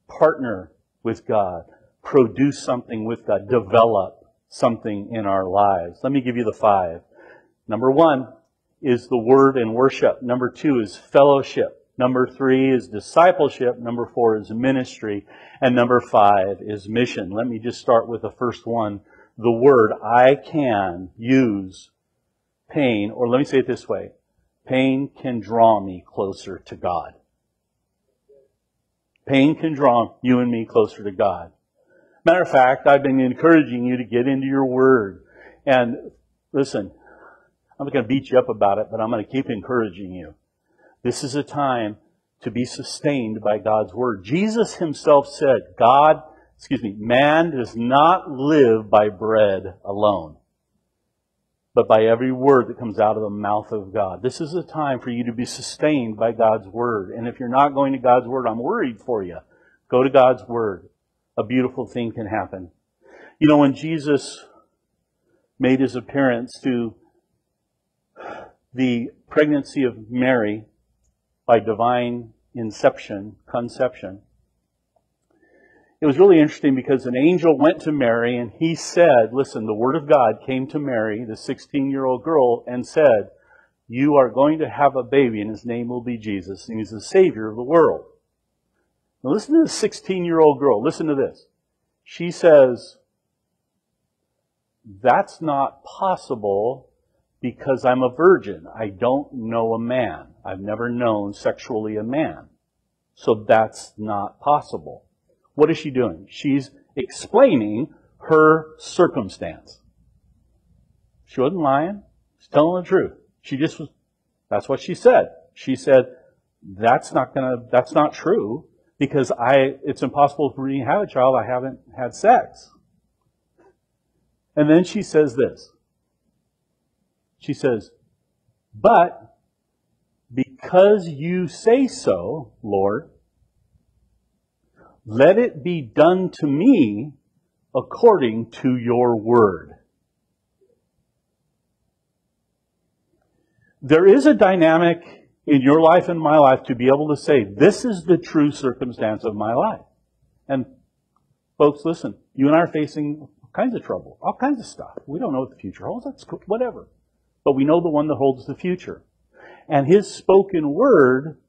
Partner with God. Produce something with God. Develop something in our lives. Let me give you the five. Number one is the word and worship. Number two is fellowship. Number three is discipleship. Number four is ministry. And number five is mission. Let me just start with the first one. The word I can use pain, or let me say it this way. Pain can draw me closer to God. Pain can draw you and me closer to God. Matter of fact, I've been encouraging you to get into your word. And listen, I'm not going to beat you up about it, but I'm going to keep encouraging you. This is a time to be sustained by God's word. Jesus himself said, God, excuse me, man does not live by bread alone, but by every word that comes out of the mouth of God. This is a time for you to be sustained by God's word. And if you're not going to God's word, I'm worried for you. Go to God's word a beautiful thing can happen. You know, when Jesus made his appearance to the pregnancy of Mary by divine inception, conception, it was really interesting because an angel went to Mary and he said, listen, the word of God came to Mary, the 16 year old girl, and said, you are going to have a baby and his name will be Jesus and he's the savior of the world. Now listen to the 16 year old girl. Listen to this. She says, that's not possible because I'm a virgin. I don't know a man. I've never known sexually a man. So that's not possible. What is she doing? She's explaining her circumstance. She wasn't lying. She's telling the truth. She just was, that's what she said. She said, that's not gonna, that's not true because I, it's impossible for me to have a child. I haven't had sex. And then she says this. She says, but because you say so, Lord, let it be done to me according to your word. There is a dynamic in your life and my life to be able to say, this is the true circumstance of my life. And folks, listen, you and I are facing all kinds of trouble, all kinds of stuff. We don't know what the future holds. That's cool, whatever. But we know the one that holds the future. And his spoken word,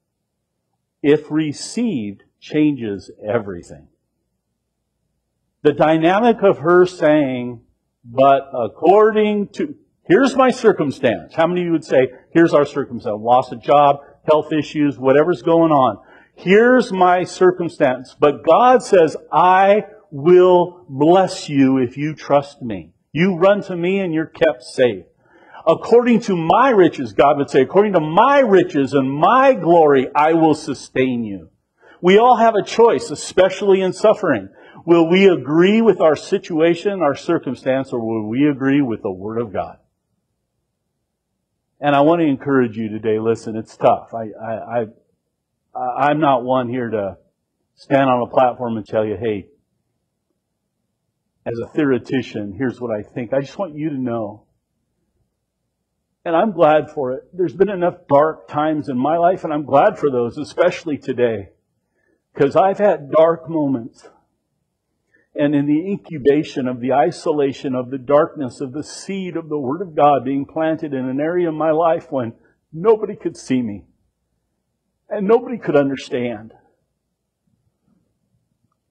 if received, changes everything. The dynamic of her saying, but according to, Here's my circumstance. How many of you would say, here's our circumstance? Lost a job, health issues, whatever's going on. Here's my circumstance. But God says, I will bless you if you trust me. You run to me and you're kept safe. According to my riches, God would say, according to my riches and my glory, I will sustain you. We all have a choice, especially in suffering. Will we agree with our situation, our circumstance, or will we agree with the Word of God? And I want to encourage you today. Listen, it's tough. I, I, I, I'm not one here to stand on a platform and tell you, hey, as a theoretician, here's what I think. I just want you to know. And I'm glad for it. There's been enough dark times in my life, and I'm glad for those, especially today. Because I've had dark moments. And in the incubation of the isolation of the darkness of the seed of the Word of God being planted in an area of my life when nobody could see me and nobody could understand.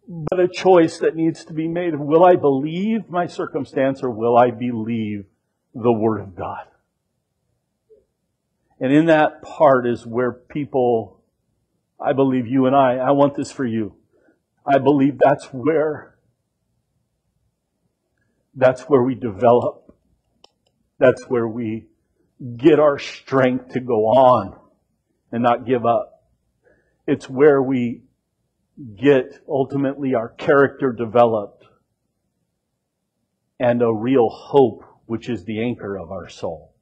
But a choice that needs to be made. Will I believe my circumstance or will I believe the Word of God? And in that part is where people, I believe you and I, I want this for you. I believe that's where that's where we develop. That's where we get our strength to go on and not give up. It's where we get ultimately our character developed and a real hope, which is the anchor of our soul.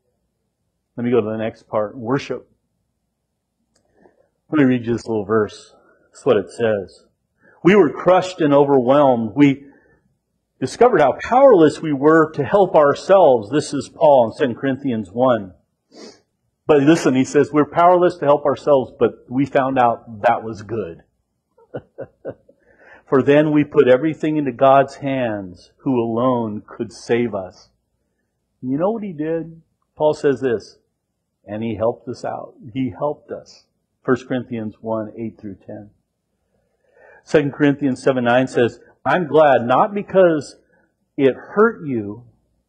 Let me go to the next part worship. Let me read you this little verse. That's what it says. We were crushed and overwhelmed. We discovered how powerless we were to help ourselves. This is Paul in 2 Corinthians 1. But listen, he says, we're powerless to help ourselves, but we found out that was good. For then we put everything into God's hands, who alone could save us. You know what he did? Paul says this, and he helped us out. He helped us. 1 Corinthians 1, 8 through 10. 2 Corinthians 7, 9 says, I'm glad not because it hurt you,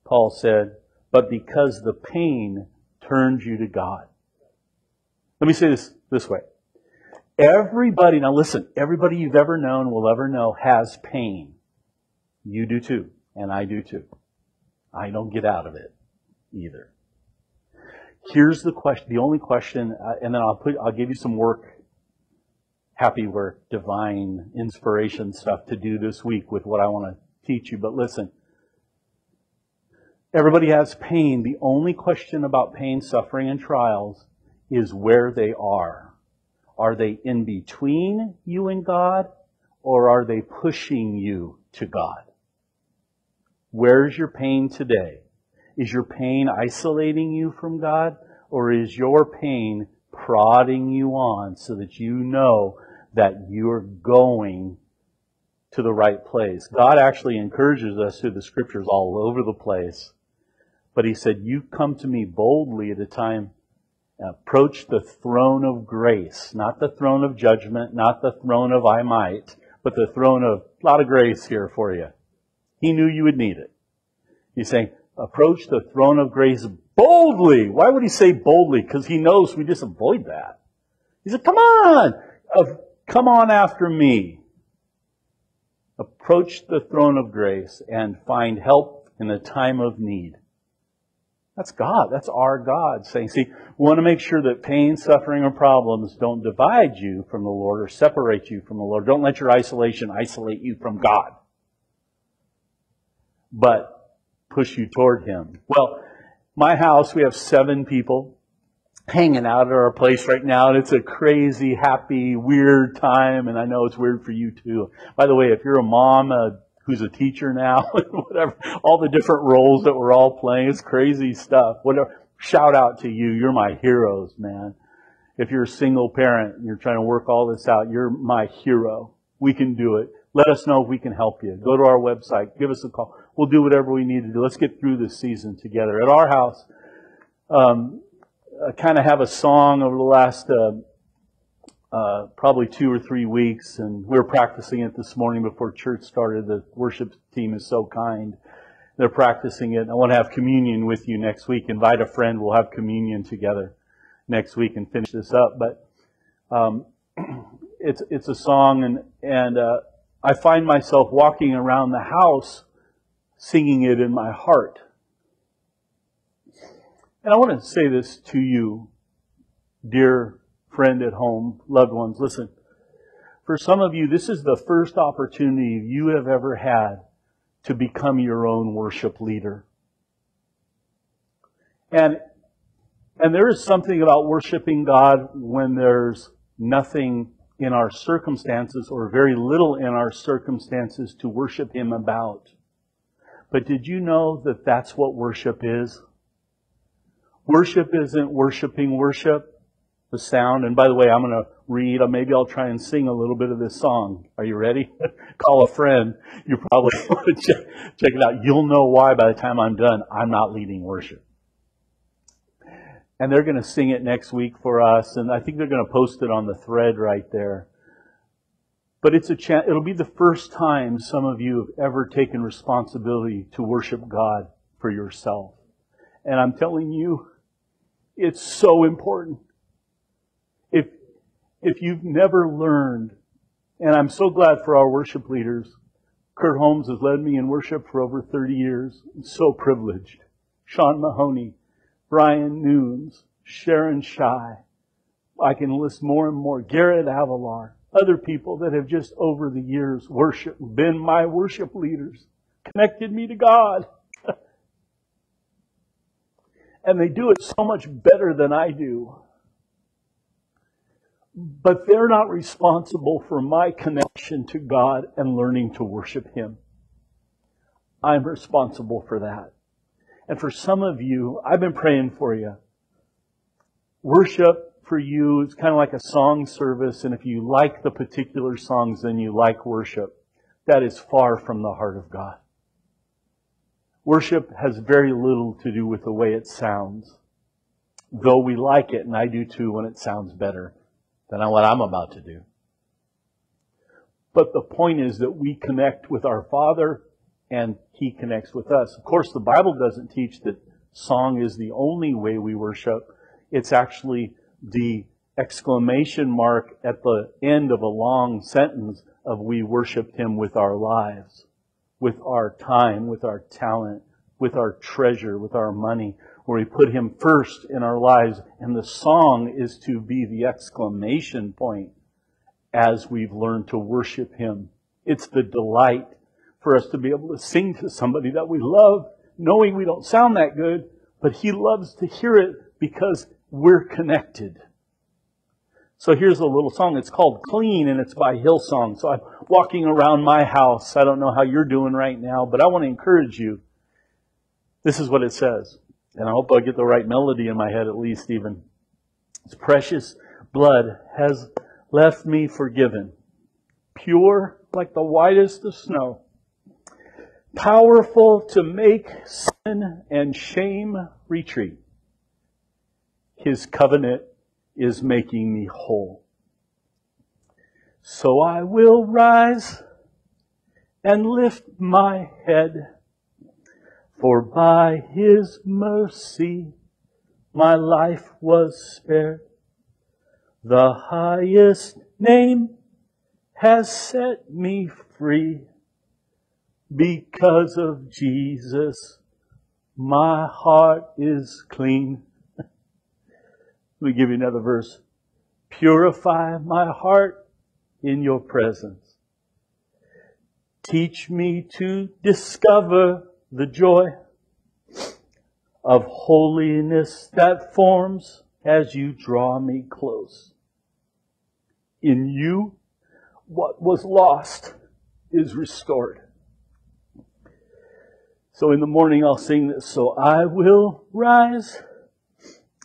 Paul said, but because the pain turned you to God. Let me say this this way. Everybody, now listen, everybody you've ever known, will ever know, has pain. You do too, and I do too. I don't get out of it either. Here's the question, the only question, uh, and then I'll put, I'll give you some work happy work, divine inspiration stuff to do this week with what I want to teach you. But listen, everybody has pain. The only question about pain, suffering, and trials is where they are. Are they in between you and God, or are they pushing you to God? Where's your pain today? Is your pain isolating you from God, or is your pain prodding you on so that you know that you're going to the right place. God actually encourages us through the scriptures all over the place. But he said, you come to me boldly at a time, uh, approach the throne of grace, not the throne of judgment, not the throne of I might, but the throne of a lot of grace here for you. He knew you would need it. He's saying, approach the throne of grace boldly. Why would he say boldly? Because he knows we just avoid that. He said, come on. Uh, come on after me. Approach the throne of grace and find help in a time of need. That's God. That's our God saying, see, we want to make sure that pain, suffering, or problems don't divide you from the Lord or separate you from the Lord. Don't let your isolation isolate you from God. But push you toward Him. Well, my house, we have seven people hanging out at our place right now, and it's a crazy, happy, weird time, and I know it's weird for you too. By the way, if you're a mom uh, who's a teacher now, whatever, all the different roles that we're all playing, it's crazy stuff. Whatever. Shout out to you. You're my heroes, man. If you're a single parent and you're trying to work all this out, you're my hero. We can do it. Let us know if we can help you. Go to our website. Give us a call. We'll do whatever we need to do. Let's get through this season together. At our house, um, uh, kind of have a song over the last uh, uh, probably two or three weeks, and we were practicing it this morning before church started. The worship team is so kind. They're practicing it. I want to have communion with you next week. Invite a friend. We'll have communion together next week and finish this up. But um, it's it's a song, and and uh, I find myself walking around the house singing it in my heart. And I want to say this to you, dear friend at home, loved ones. Listen, for some of you, this is the first opportunity you have ever had to become your own worship leader. And And there is something about worshiping God when there's nothing in our circumstances or very little in our circumstances to worship Him about. But did you know that that's what worship is? Worship isn't worshiping worship, the sound. And by the way, I'm going to read, or maybe I'll try and sing a little bit of this song. Are you ready? Call a friend. You probably want to check, check it out. You'll know why by the time I'm done. I'm not leading worship and they're going to sing it next week for us, and I think they're going to post it on the thread right there. But it's a chance, it'll be the first time some of you have ever taken responsibility to worship God for yourself. And I'm telling you, it's so important. If, if you've never learned, and I'm so glad for our worship leaders, Kurt Holmes has led me in worship for over 30 years. I'm so privileged. Sean Mahoney, Brian Noons, Sharon Shy. I can list more and more. Garrett Avalar. Other people that have just over the years worshiped, been my worship leaders, connected me to God. and they do it so much better than I do. But they're not responsible for my connection to God and learning to worship Him. I'm responsible for that. And for some of you, I've been praying for you. Worship for you it's kind of like a song service, and if you like the particular songs, then you like worship. That is far from the heart of God. Worship has very little to do with the way it sounds, though we like it, and I do too when it sounds better than what I'm about to do. But the point is that we connect with our Father and He connects with us. Of course, the Bible doesn't teach that song is the only way we worship. It's actually the exclamation mark at the end of a long sentence of we worshiped Him with our lives, with our time, with our talent, with our treasure, with our money, where we put Him first in our lives. And the song is to be the exclamation point as we've learned to worship Him. It's the delight for us to be able to sing to somebody that we love, knowing we don't sound that good, but He loves to hear it because we're connected. So here's a little song. It's called Clean and it's by Hillsong. So I'm walking around my house. I don't know how you're doing right now, but I want to encourage you. This is what it says. And I hope I get the right melody in my head at least even. It's precious blood has left me forgiven, pure like the whitest of snow powerful to make sin and shame retreat. His covenant is making me whole. So I will rise and lift my head, for by his mercy my life was spared. The highest name has set me free. Because of Jesus, my heart is clean. Let me give you another verse. Purify my heart in your presence. Teach me to discover the joy of holiness that forms as you draw me close. In you, what was lost is restored. So in the morning I'll sing this. So I will rise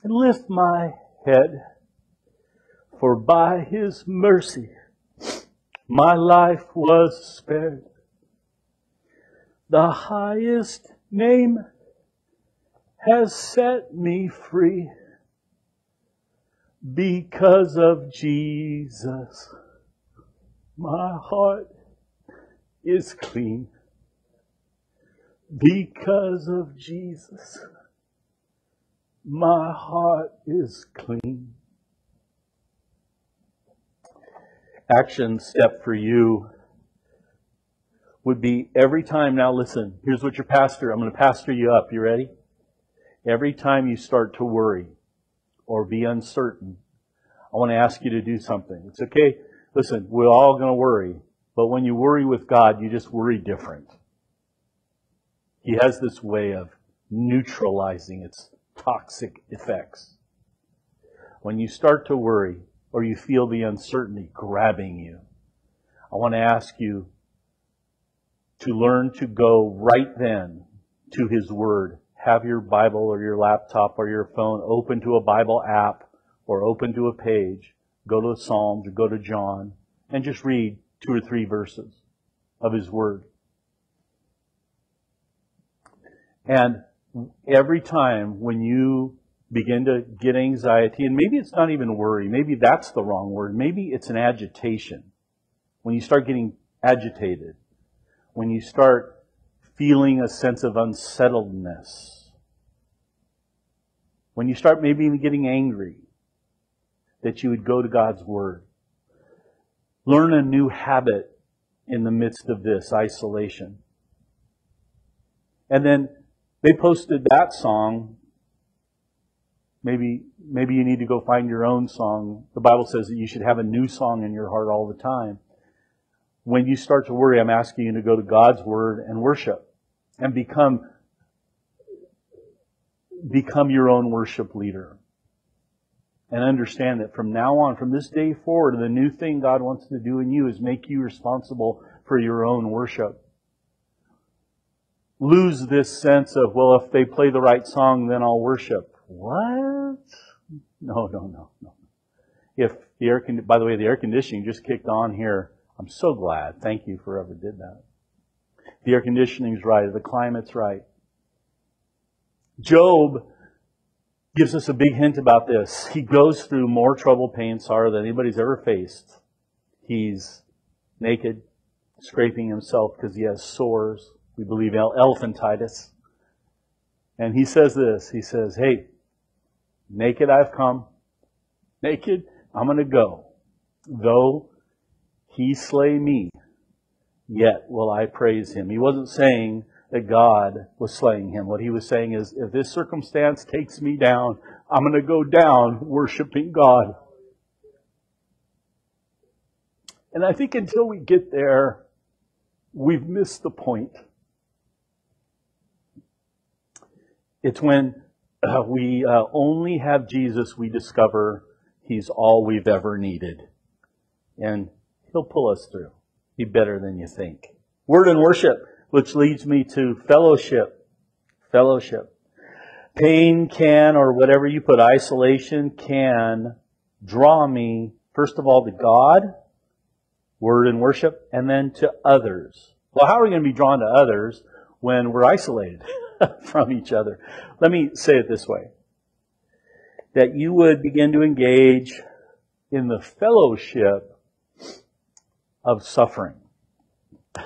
and lift my head, for by his mercy my life was spared. The highest name has set me free because of Jesus. My heart is clean because of Jesus, my heart is clean. Action step for you would be every time, now listen, here's what your pastor, I'm going to pastor you up. You ready? Every time you start to worry or be uncertain, I want to ask you to do something. It's okay. Listen, we're all going to worry. But when you worry with God, you just worry different. He has this way of neutralizing its toxic effects. when you start to worry or you feel the uncertainty grabbing you, I want to ask you to learn to go right then to His Word. Have your Bible or your laptop or your phone open to a Bible app or open to a page. Go to Psalms or go to John and just read two or three verses of His Word. And every time when you begin to get anxiety, and maybe it's not even worry, maybe that's the wrong word, maybe it's an agitation. When you start getting agitated, when you start feeling a sense of unsettledness, when you start maybe even getting angry, that you would go to God's Word. Learn a new habit in the midst of this isolation. And then they posted that song. Maybe, maybe you need to go find your own song. The Bible says that you should have a new song in your heart all the time. When you start to worry, I'm asking you to go to God's Word and worship and become, become your own worship leader. And understand that from now on, from this day forward, the new thing God wants to do in you is make you responsible for your own worship lose this sense of, well, if they play the right song, then I'll worship. What? No, no, no, no. If the air, con- by the way, the air conditioning just kicked on here. I'm so glad. Thank you for whoever did that. The air conditioning's right. The climate's right. Job gives us a big hint about this. He goes through more trouble, pain, sorrow than anybody's ever faced. He's naked, scraping himself because he has sores. We believe elephantitis. And he says this. He says, Hey, naked I've come. Naked I'm going to go. Though he slay me, yet will I praise him. He wasn't saying that God was slaying him. What he was saying is, if this circumstance takes me down, I'm going to go down worshiping God. And I think until we get there, we've missed the point. It's when uh, we uh, only have Jesus, we discover He's all we've ever needed. And He'll pull us through. Be better than you think. Word and worship, which leads me to fellowship. Fellowship. Pain can, or whatever you put, isolation can draw me, first of all, to God, word and worship, and then to others. Well, how are we going to be drawn to others when we're isolated? from each other. Let me say it this way that you would begin to engage in the fellowship of suffering.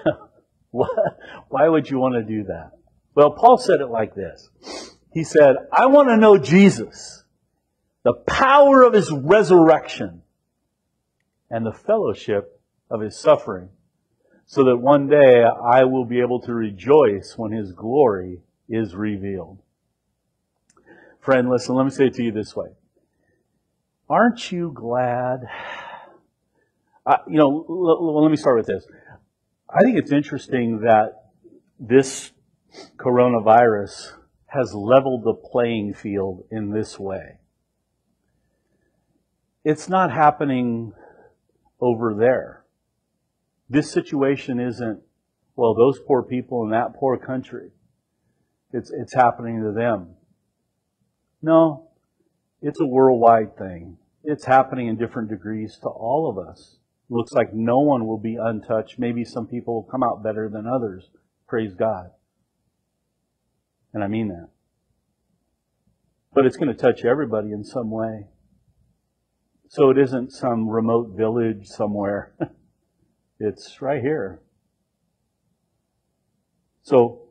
Why would you want to do that? Well, Paul said it like this. He said, I want to know Jesus, the power of his resurrection, and the fellowship of his suffering, so that one day I will be able to rejoice when his glory is revealed. Friend, listen, let me say it to you this way. Aren't you glad? You know, l- let me start with this. I think it's interesting that this coronavirus has leveled the playing field in this way. It's not happening over there. This situation isn't, well, those poor people in that poor country. It's, it's happening to them. No, it's a worldwide thing. It's happening in different degrees to all of us. Looks like no one will be untouched. Maybe some people will come out better than others. Praise God. And I mean that. But it's going to touch everybody in some way. So it isn't some remote village somewhere. it's right here. So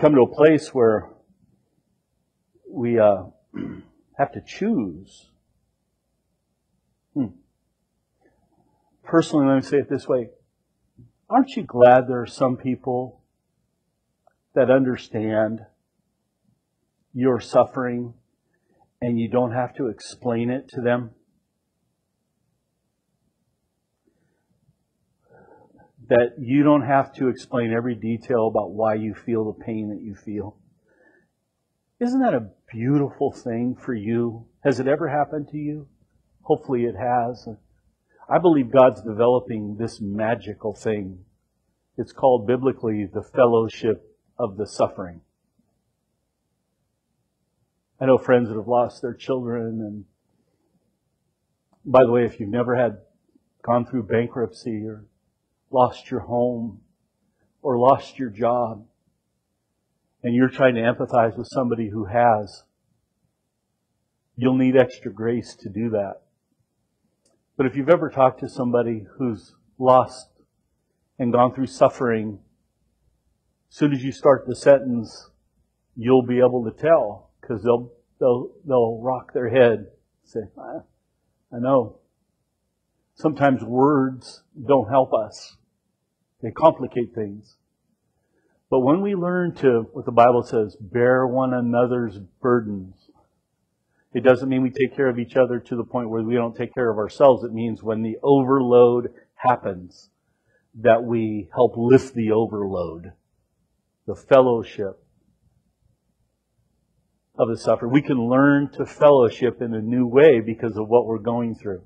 come to a place where we uh, have to choose. Hmm. Personally, let me say it this way. Aren't you glad there are some people that understand your suffering and you don't have to explain it to them? That you don't have to explain every detail about why you feel the pain that you feel. Isn't that a beautiful thing for you? Has it ever happened to you? Hopefully it has. I believe God's developing this magical thing. It's called biblically the fellowship of the suffering. I know friends that have lost their children and by the way, if you've never had gone through bankruptcy or lost your home or lost your job and you're trying to empathize with somebody who has, you'll need extra grace to do that. But if you've ever talked to somebody who's lost and gone through suffering, as soon as you start the sentence, you'll be able to tell because they'll, they'll, they'll rock their head, say, I, I know. Sometimes words don't help us. They complicate things. But when we learn to, what the Bible says, bear one another's burdens, it doesn't mean we take care of each other to the point where we don't take care of ourselves. It means when the overload happens, that we help lift the overload. The fellowship of the sufferer. We can learn to fellowship in a new way because of what we're going through.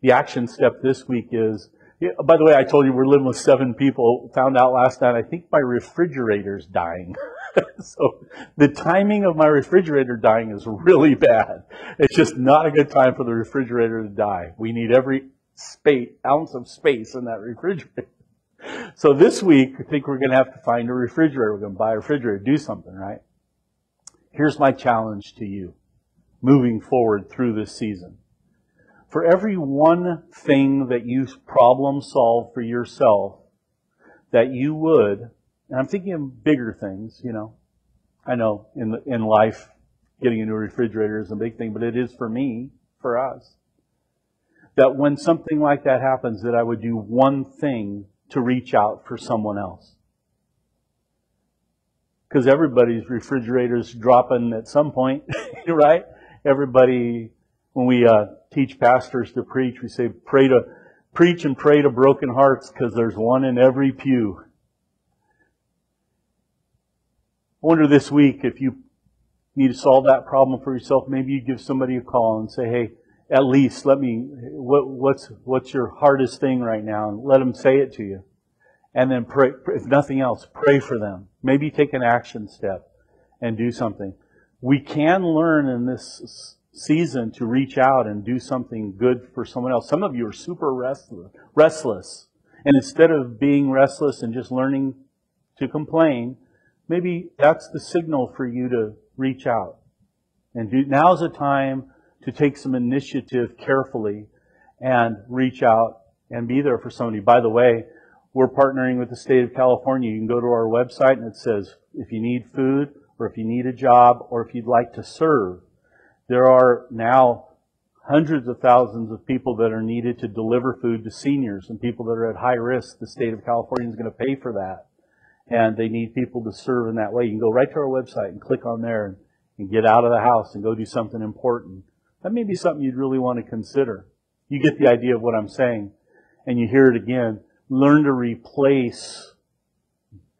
The action step this week is, yeah, by the way, I told you we're living with seven people. Found out last night, I think my refrigerator's dying. so the timing of my refrigerator dying is really bad. It's just not a good time for the refrigerator to die. We need every space, ounce of space in that refrigerator. So this week, I think we're going to have to find a refrigerator. We're going to buy a refrigerator, do something, right? Here's my challenge to you moving forward through this season. For every one thing that you problem solve for yourself, that you would, and I'm thinking of bigger things, you know. I know in in life, getting a new refrigerator is a big thing, but it is for me, for us. That when something like that happens, that I would do one thing to reach out for someone else because everybody's refrigerator's dropping at some point, right? Everybody, when we uh, teach pastors to preach, we say pray to preach and pray to broken hearts because there's one in every pew. I wonder this week if you need to solve that problem for yourself, maybe you give somebody a call and say, "Hey, at least let me. What, what's what's your hardest thing right now?" And let them say it to you and then pray, if nothing else, pray for them. Maybe take an action step and do something. We can learn in this season to reach out and do something good for someone else. Some of you are super restless, restless. And instead of being restless and just learning to complain, maybe that's the signal for you to reach out. And do, now's the time to take some initiative carefully and reach out and be there for somebody. By the way, we're partnering with the state of California. You can go to our website and it says if you need food or if you need a job or if you'd like to serve. There are now hundreds of thousands of people that are needed to deliver food to seniors and people that are at high risk. The state of California is going to pay for that. And they need people to serve in that way. You can go right to our website and click on there and, and get out of the house and go do something important. That may be something you'd really want to consider. You get the idea of what I'm saying. And you hear it again learn to replace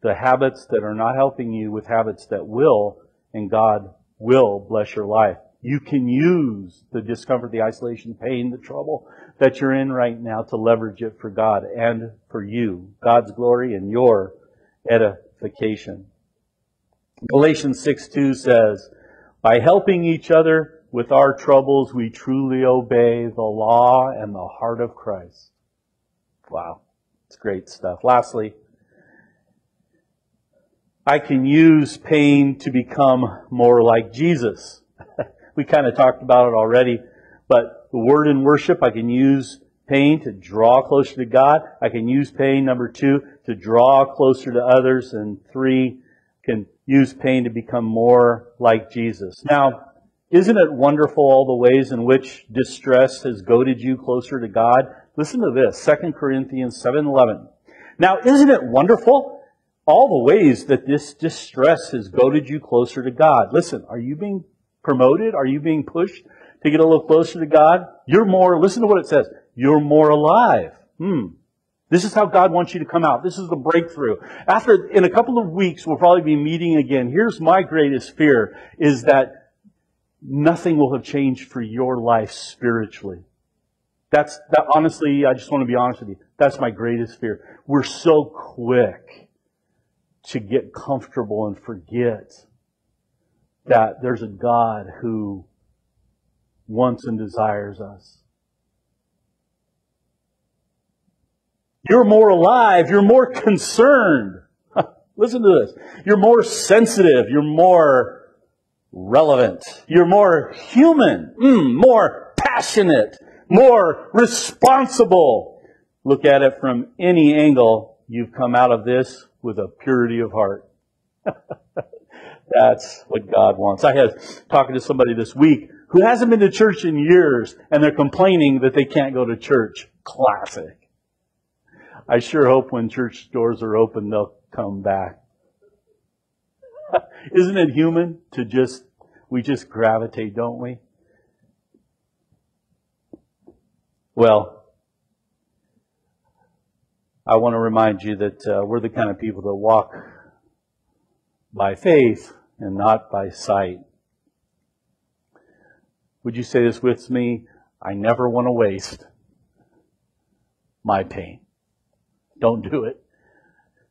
the habits that are not helping you with habits that will, and God will bless your life. You can use the discomfort, the isolation, pain, the trouble that you're in right now to leverage it for God and for you, God's glory and your edification. Galatians 6 2 says, By helping each other with our troubles, we truly obey the law and the heart of Christ. Wow. It's great stuff. Lastly, I can use pain to become more like Jesus. we kind of talked about it already, but the word in worship, I can use pain to draw closer to God. I can use pain, number two, to draw closer to others. And three, can use pain to become more like Jesus. Now, isn't it wonderful all the ways in which distress has goaded you closer to God? Listen to this, 2 Corinthians 7:11. Now, isn't it wonderful all the ways that this distress has goaded you closer to God? Listen, are you being promoted? Are you being pushed to get a little closer to God? You're more, listen to what it says. You're more alive. Hmm. This is how God wants you to come out. This is the breakthrough. After, in a couple of weeks, we'll probably be meeting again. Here's my greatest fear is that nothing will have changed for your life spiritually. That's, that, honestly, I just want to be honest with you. That's my greatest fear. We're so quick to get comfortable and forget that there's a God who wants and desires us. You're more alive. You're more concerned. Listen to this. You're more sensitive. You're more relevant. You're more human. Mm, more passionate. More responsible. Look at it from any angle. You've come out of this with a purity of heart. That's what God wants. I had talking to somebody this week who hasn't been to church in years and they're complaining that they can't go to church. Classic. I sure hope when church doors are open, they'll come back. Isn't it human to just, we just gravitate, don't we? Well, I want to remind you that uh, we're the kind of people that walk by faith and not by sight. Would you say this with me? I never want to waste my pain. Don't do it.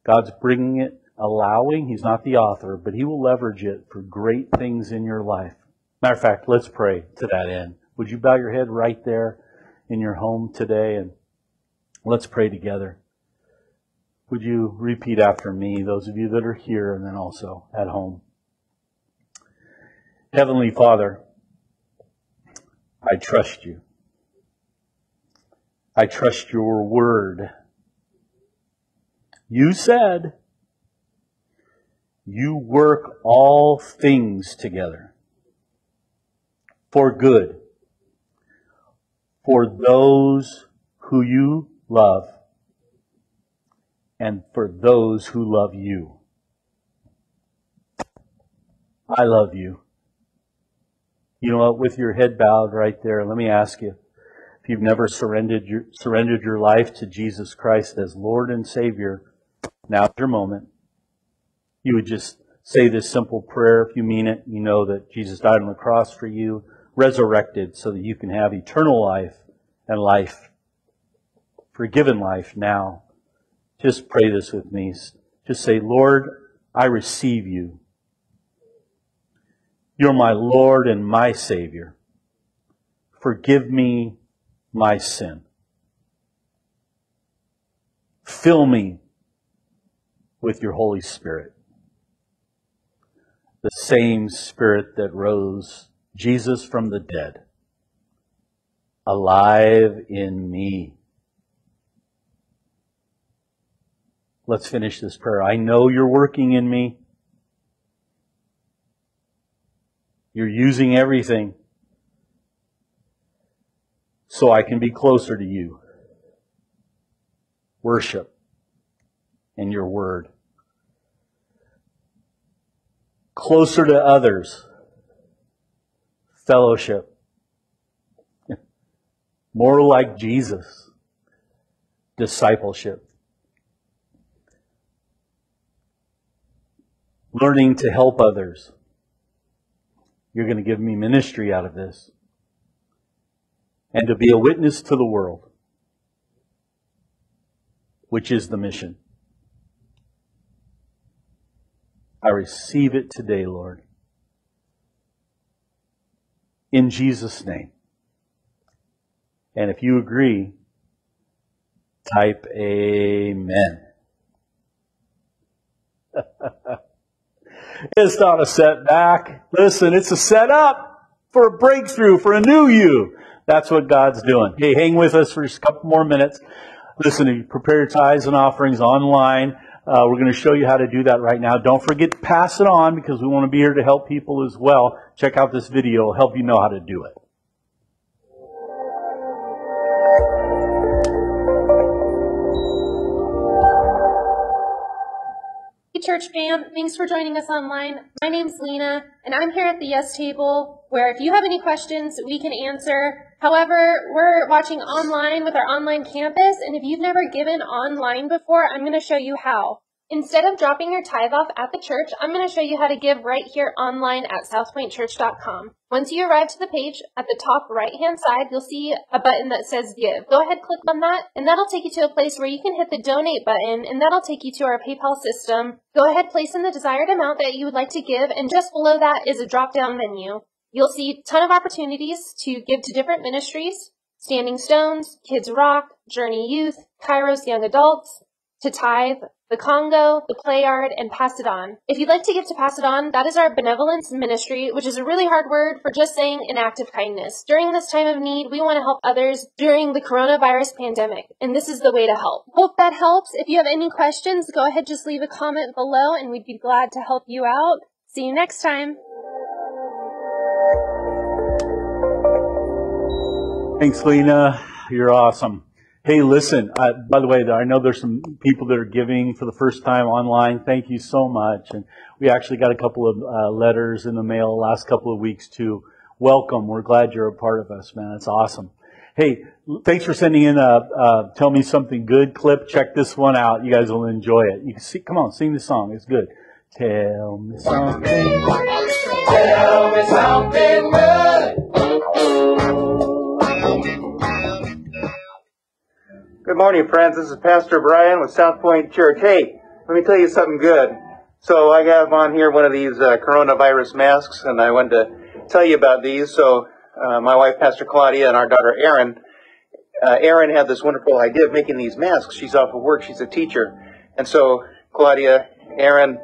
God's bringing it, allowing. He's not the author, but He will leverage it for great things in your life. Matter of fact, let's pray to that end. Would you bow your head right there in your home today and let's pray together. Would you repeat after me, those of you that are here and then also at home? Heavenly Father, I trust you. I trust your word. You said you work all things together for good for those who you love and for those who love you. I love you. You know what? With your head bowed right there, let me ask you if you've never surrendered your, surrendered your life to Jesus Christ as Lord and Savior, now's your moment. You would just say this simple prayer if you mean it. You know that Jesus died on the cross for you, resurrected so that you can have eternal life and life, forgiven life now. Just pray this with me. Just say, Lord, I receive you. You're my Lord and my Savior. Forgive me my sin. Fill me with your Holy Spirit. The same Spirit that rose Jesus from the dead, alive in me. Let's finish this prayer. I know you're working in me. You're using everything so I can be closer to you. Worship and your word. Closer to others. Fellowship. More like Jesus. Discipleship. Learning to help others you're going to give me ministry out of this. And to be a witness to the world, which is the mission. I receive it today, Lord. In Jesus' name. And if you agree, type Amen. It's not a setback. Listen, it's a setup for a breakthrough, for a new you. That's what God's doing. Hey, hang with us for just a couple more minutes. Listen, prepare your tithes and offerings online. Uh, we're going to show you how to do that right now. Don't forget to pass it on because we want to be here to help people as well. Check out this video. It'll help you know how to do it. Hey, church fam, thanks for joining us online. My name's Lena, and I'm here at the Yes table where if you have any questions we can answer, However, we're watching online with our online campus, and if you've never given online before, I'm going to show you how. Instead of dropping your tithe off at the church, I'm going to show you how to give right here online at southpointchurch.com. Once you arrive to the page, at the top right hand side, you'll see a button that says give. Go ahead, click on that, and that'll take you to a place where you can hit the donate button, and that'll take you to our PayPal system. Go ahead, place in the desired amount that you would like to give, and just below that is a drop down menu. You'll see a ton of opportunities to give to different ministries, Standing Stones, Kids Rock, Journey Youth, Kairos Young Adults, to tithe, the Congo, the Play Yard, and Pass It On. If you'd like to give to Pass It On, that is our benevolence ministry, which is a really hard word for just saying an act of kindness. During this time of need, we want to help others during the coronavirus pandemic, and this is the way to help. Hope that helps. If you have any questions, go ahead, just leave a comment below, and we'd be glad to help you out. See you next time. Thanks, Lena. You're awesome. Hey, listen, uh, by the way, I know there's some people that are giving for the first time online. Thank you so much. And we actually got a couple of uh, letters in the mail last couple of weeks to welcome. We're glad you're a part of us, man. That's awesome. Hey, thanks for sending in a, a Tell Me Something Good clip. Check this one out. You guys will enjoy it. You can see, come on, sing the song. It's good. Tell me something. Tell me something morning, friends. This is Pastor Brian with South Point Church. Hey, let me tell you something good. So I have on here one of these uh, coronavirus masks, and I wanted to tell you about these. So uh, my wife, Pastor Claudia, and our daughter, Erin, uh, Erin had this wonderful idea of making these masks. She's off of work. She's a teacher. And so Claudia, Erin,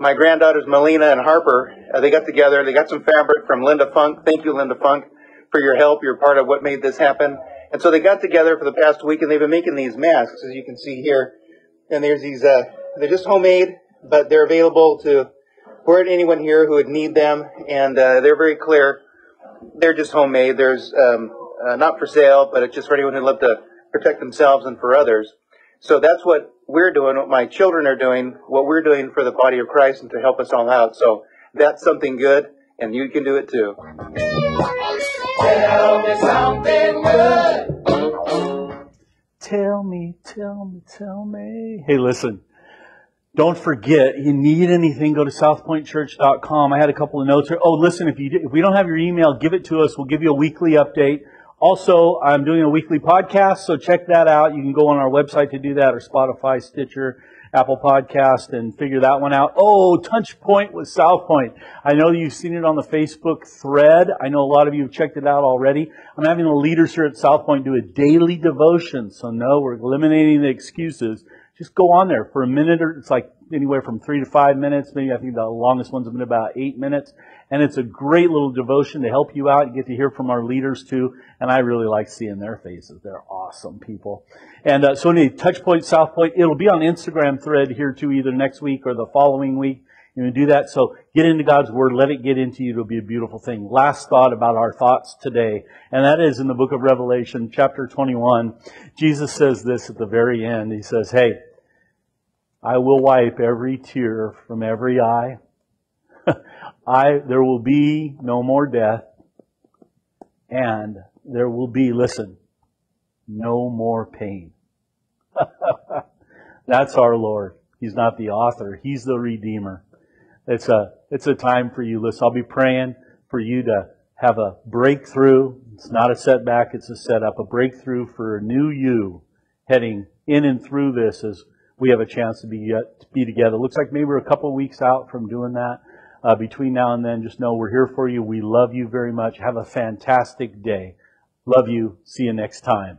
my granddaughters, Melina and Harper, uh, they got together. They got some fabric from Linda Funk. Thank you, Linda Funk, for your help. You're part of what made this happen. And so they got together for the past week and they've been making these masks, as you can see here. And there's these, uh, they're just homemade, but they're available to for anyone here who would need them. And, uh, they're very clear. They're just homemade. There's, um, uh, not for sale, but it's just for anyone who'd love to protect themselves and for others. So that's what we're doing, what my children are doing, what we're doing for the body of Christ and to help us all out. So that's something good, and you can do it too. Tell me something good. Tell me, tell me, tell me. Hey, listen. Don't forget, you need anything, go to southpointchurch.com. I had a couple of notes here. Oh, listen, if you if we don't have your email, give it to us. We'll give you a weekly update. Also, I'm doing a weekly podcast, so check that out. You can go on our website to do that or Spotify, Stitcher, Apple Podcast and figure that one out. Oh, Touch Point with South Point. I know you've seen it on the Facebook thread. I know a lot of you have checked it out already. I'm having the leaders here at South Point do a daily devotion. So no, we're eliminating the excuses. Just go on there for a minute or it's like anywhere from three to five minutes. Maybe I think the longest one's been about eight minutes. And it's a great little devotion to help you out. You get to hear from our leaders too. And I really like seeing their faces. They're awesome people. And uh, so anyway, Touchpoint, South Point, it'll be on Instagram thread here too, either next week or the following week. You know, do that. So get into God's Word. Let it get into you. It'll be a beautiful thing. Last thought about our thoughts today. And that is in the book of Revelation, chapter 21. Jesus says this at the very end. He says, Hey, I will wipe every tear from every eye. I, there will be no more death. And there will be, listen, no more pain. That's our Lord. He's not the author. He's the Redeemer. It's a, it's a time for you. Listen, I'll be praying for you to have a breakthrough. It's not a setback, it's a setup. A breakthrough for a new you heading in and through this as we have a chance to be, to be together. Looks like maybe we're a couple weeks out from doing that. Uh, between now and then, just know we're here for you. We love you very much. Have a fantastic day. Love you. See you next time.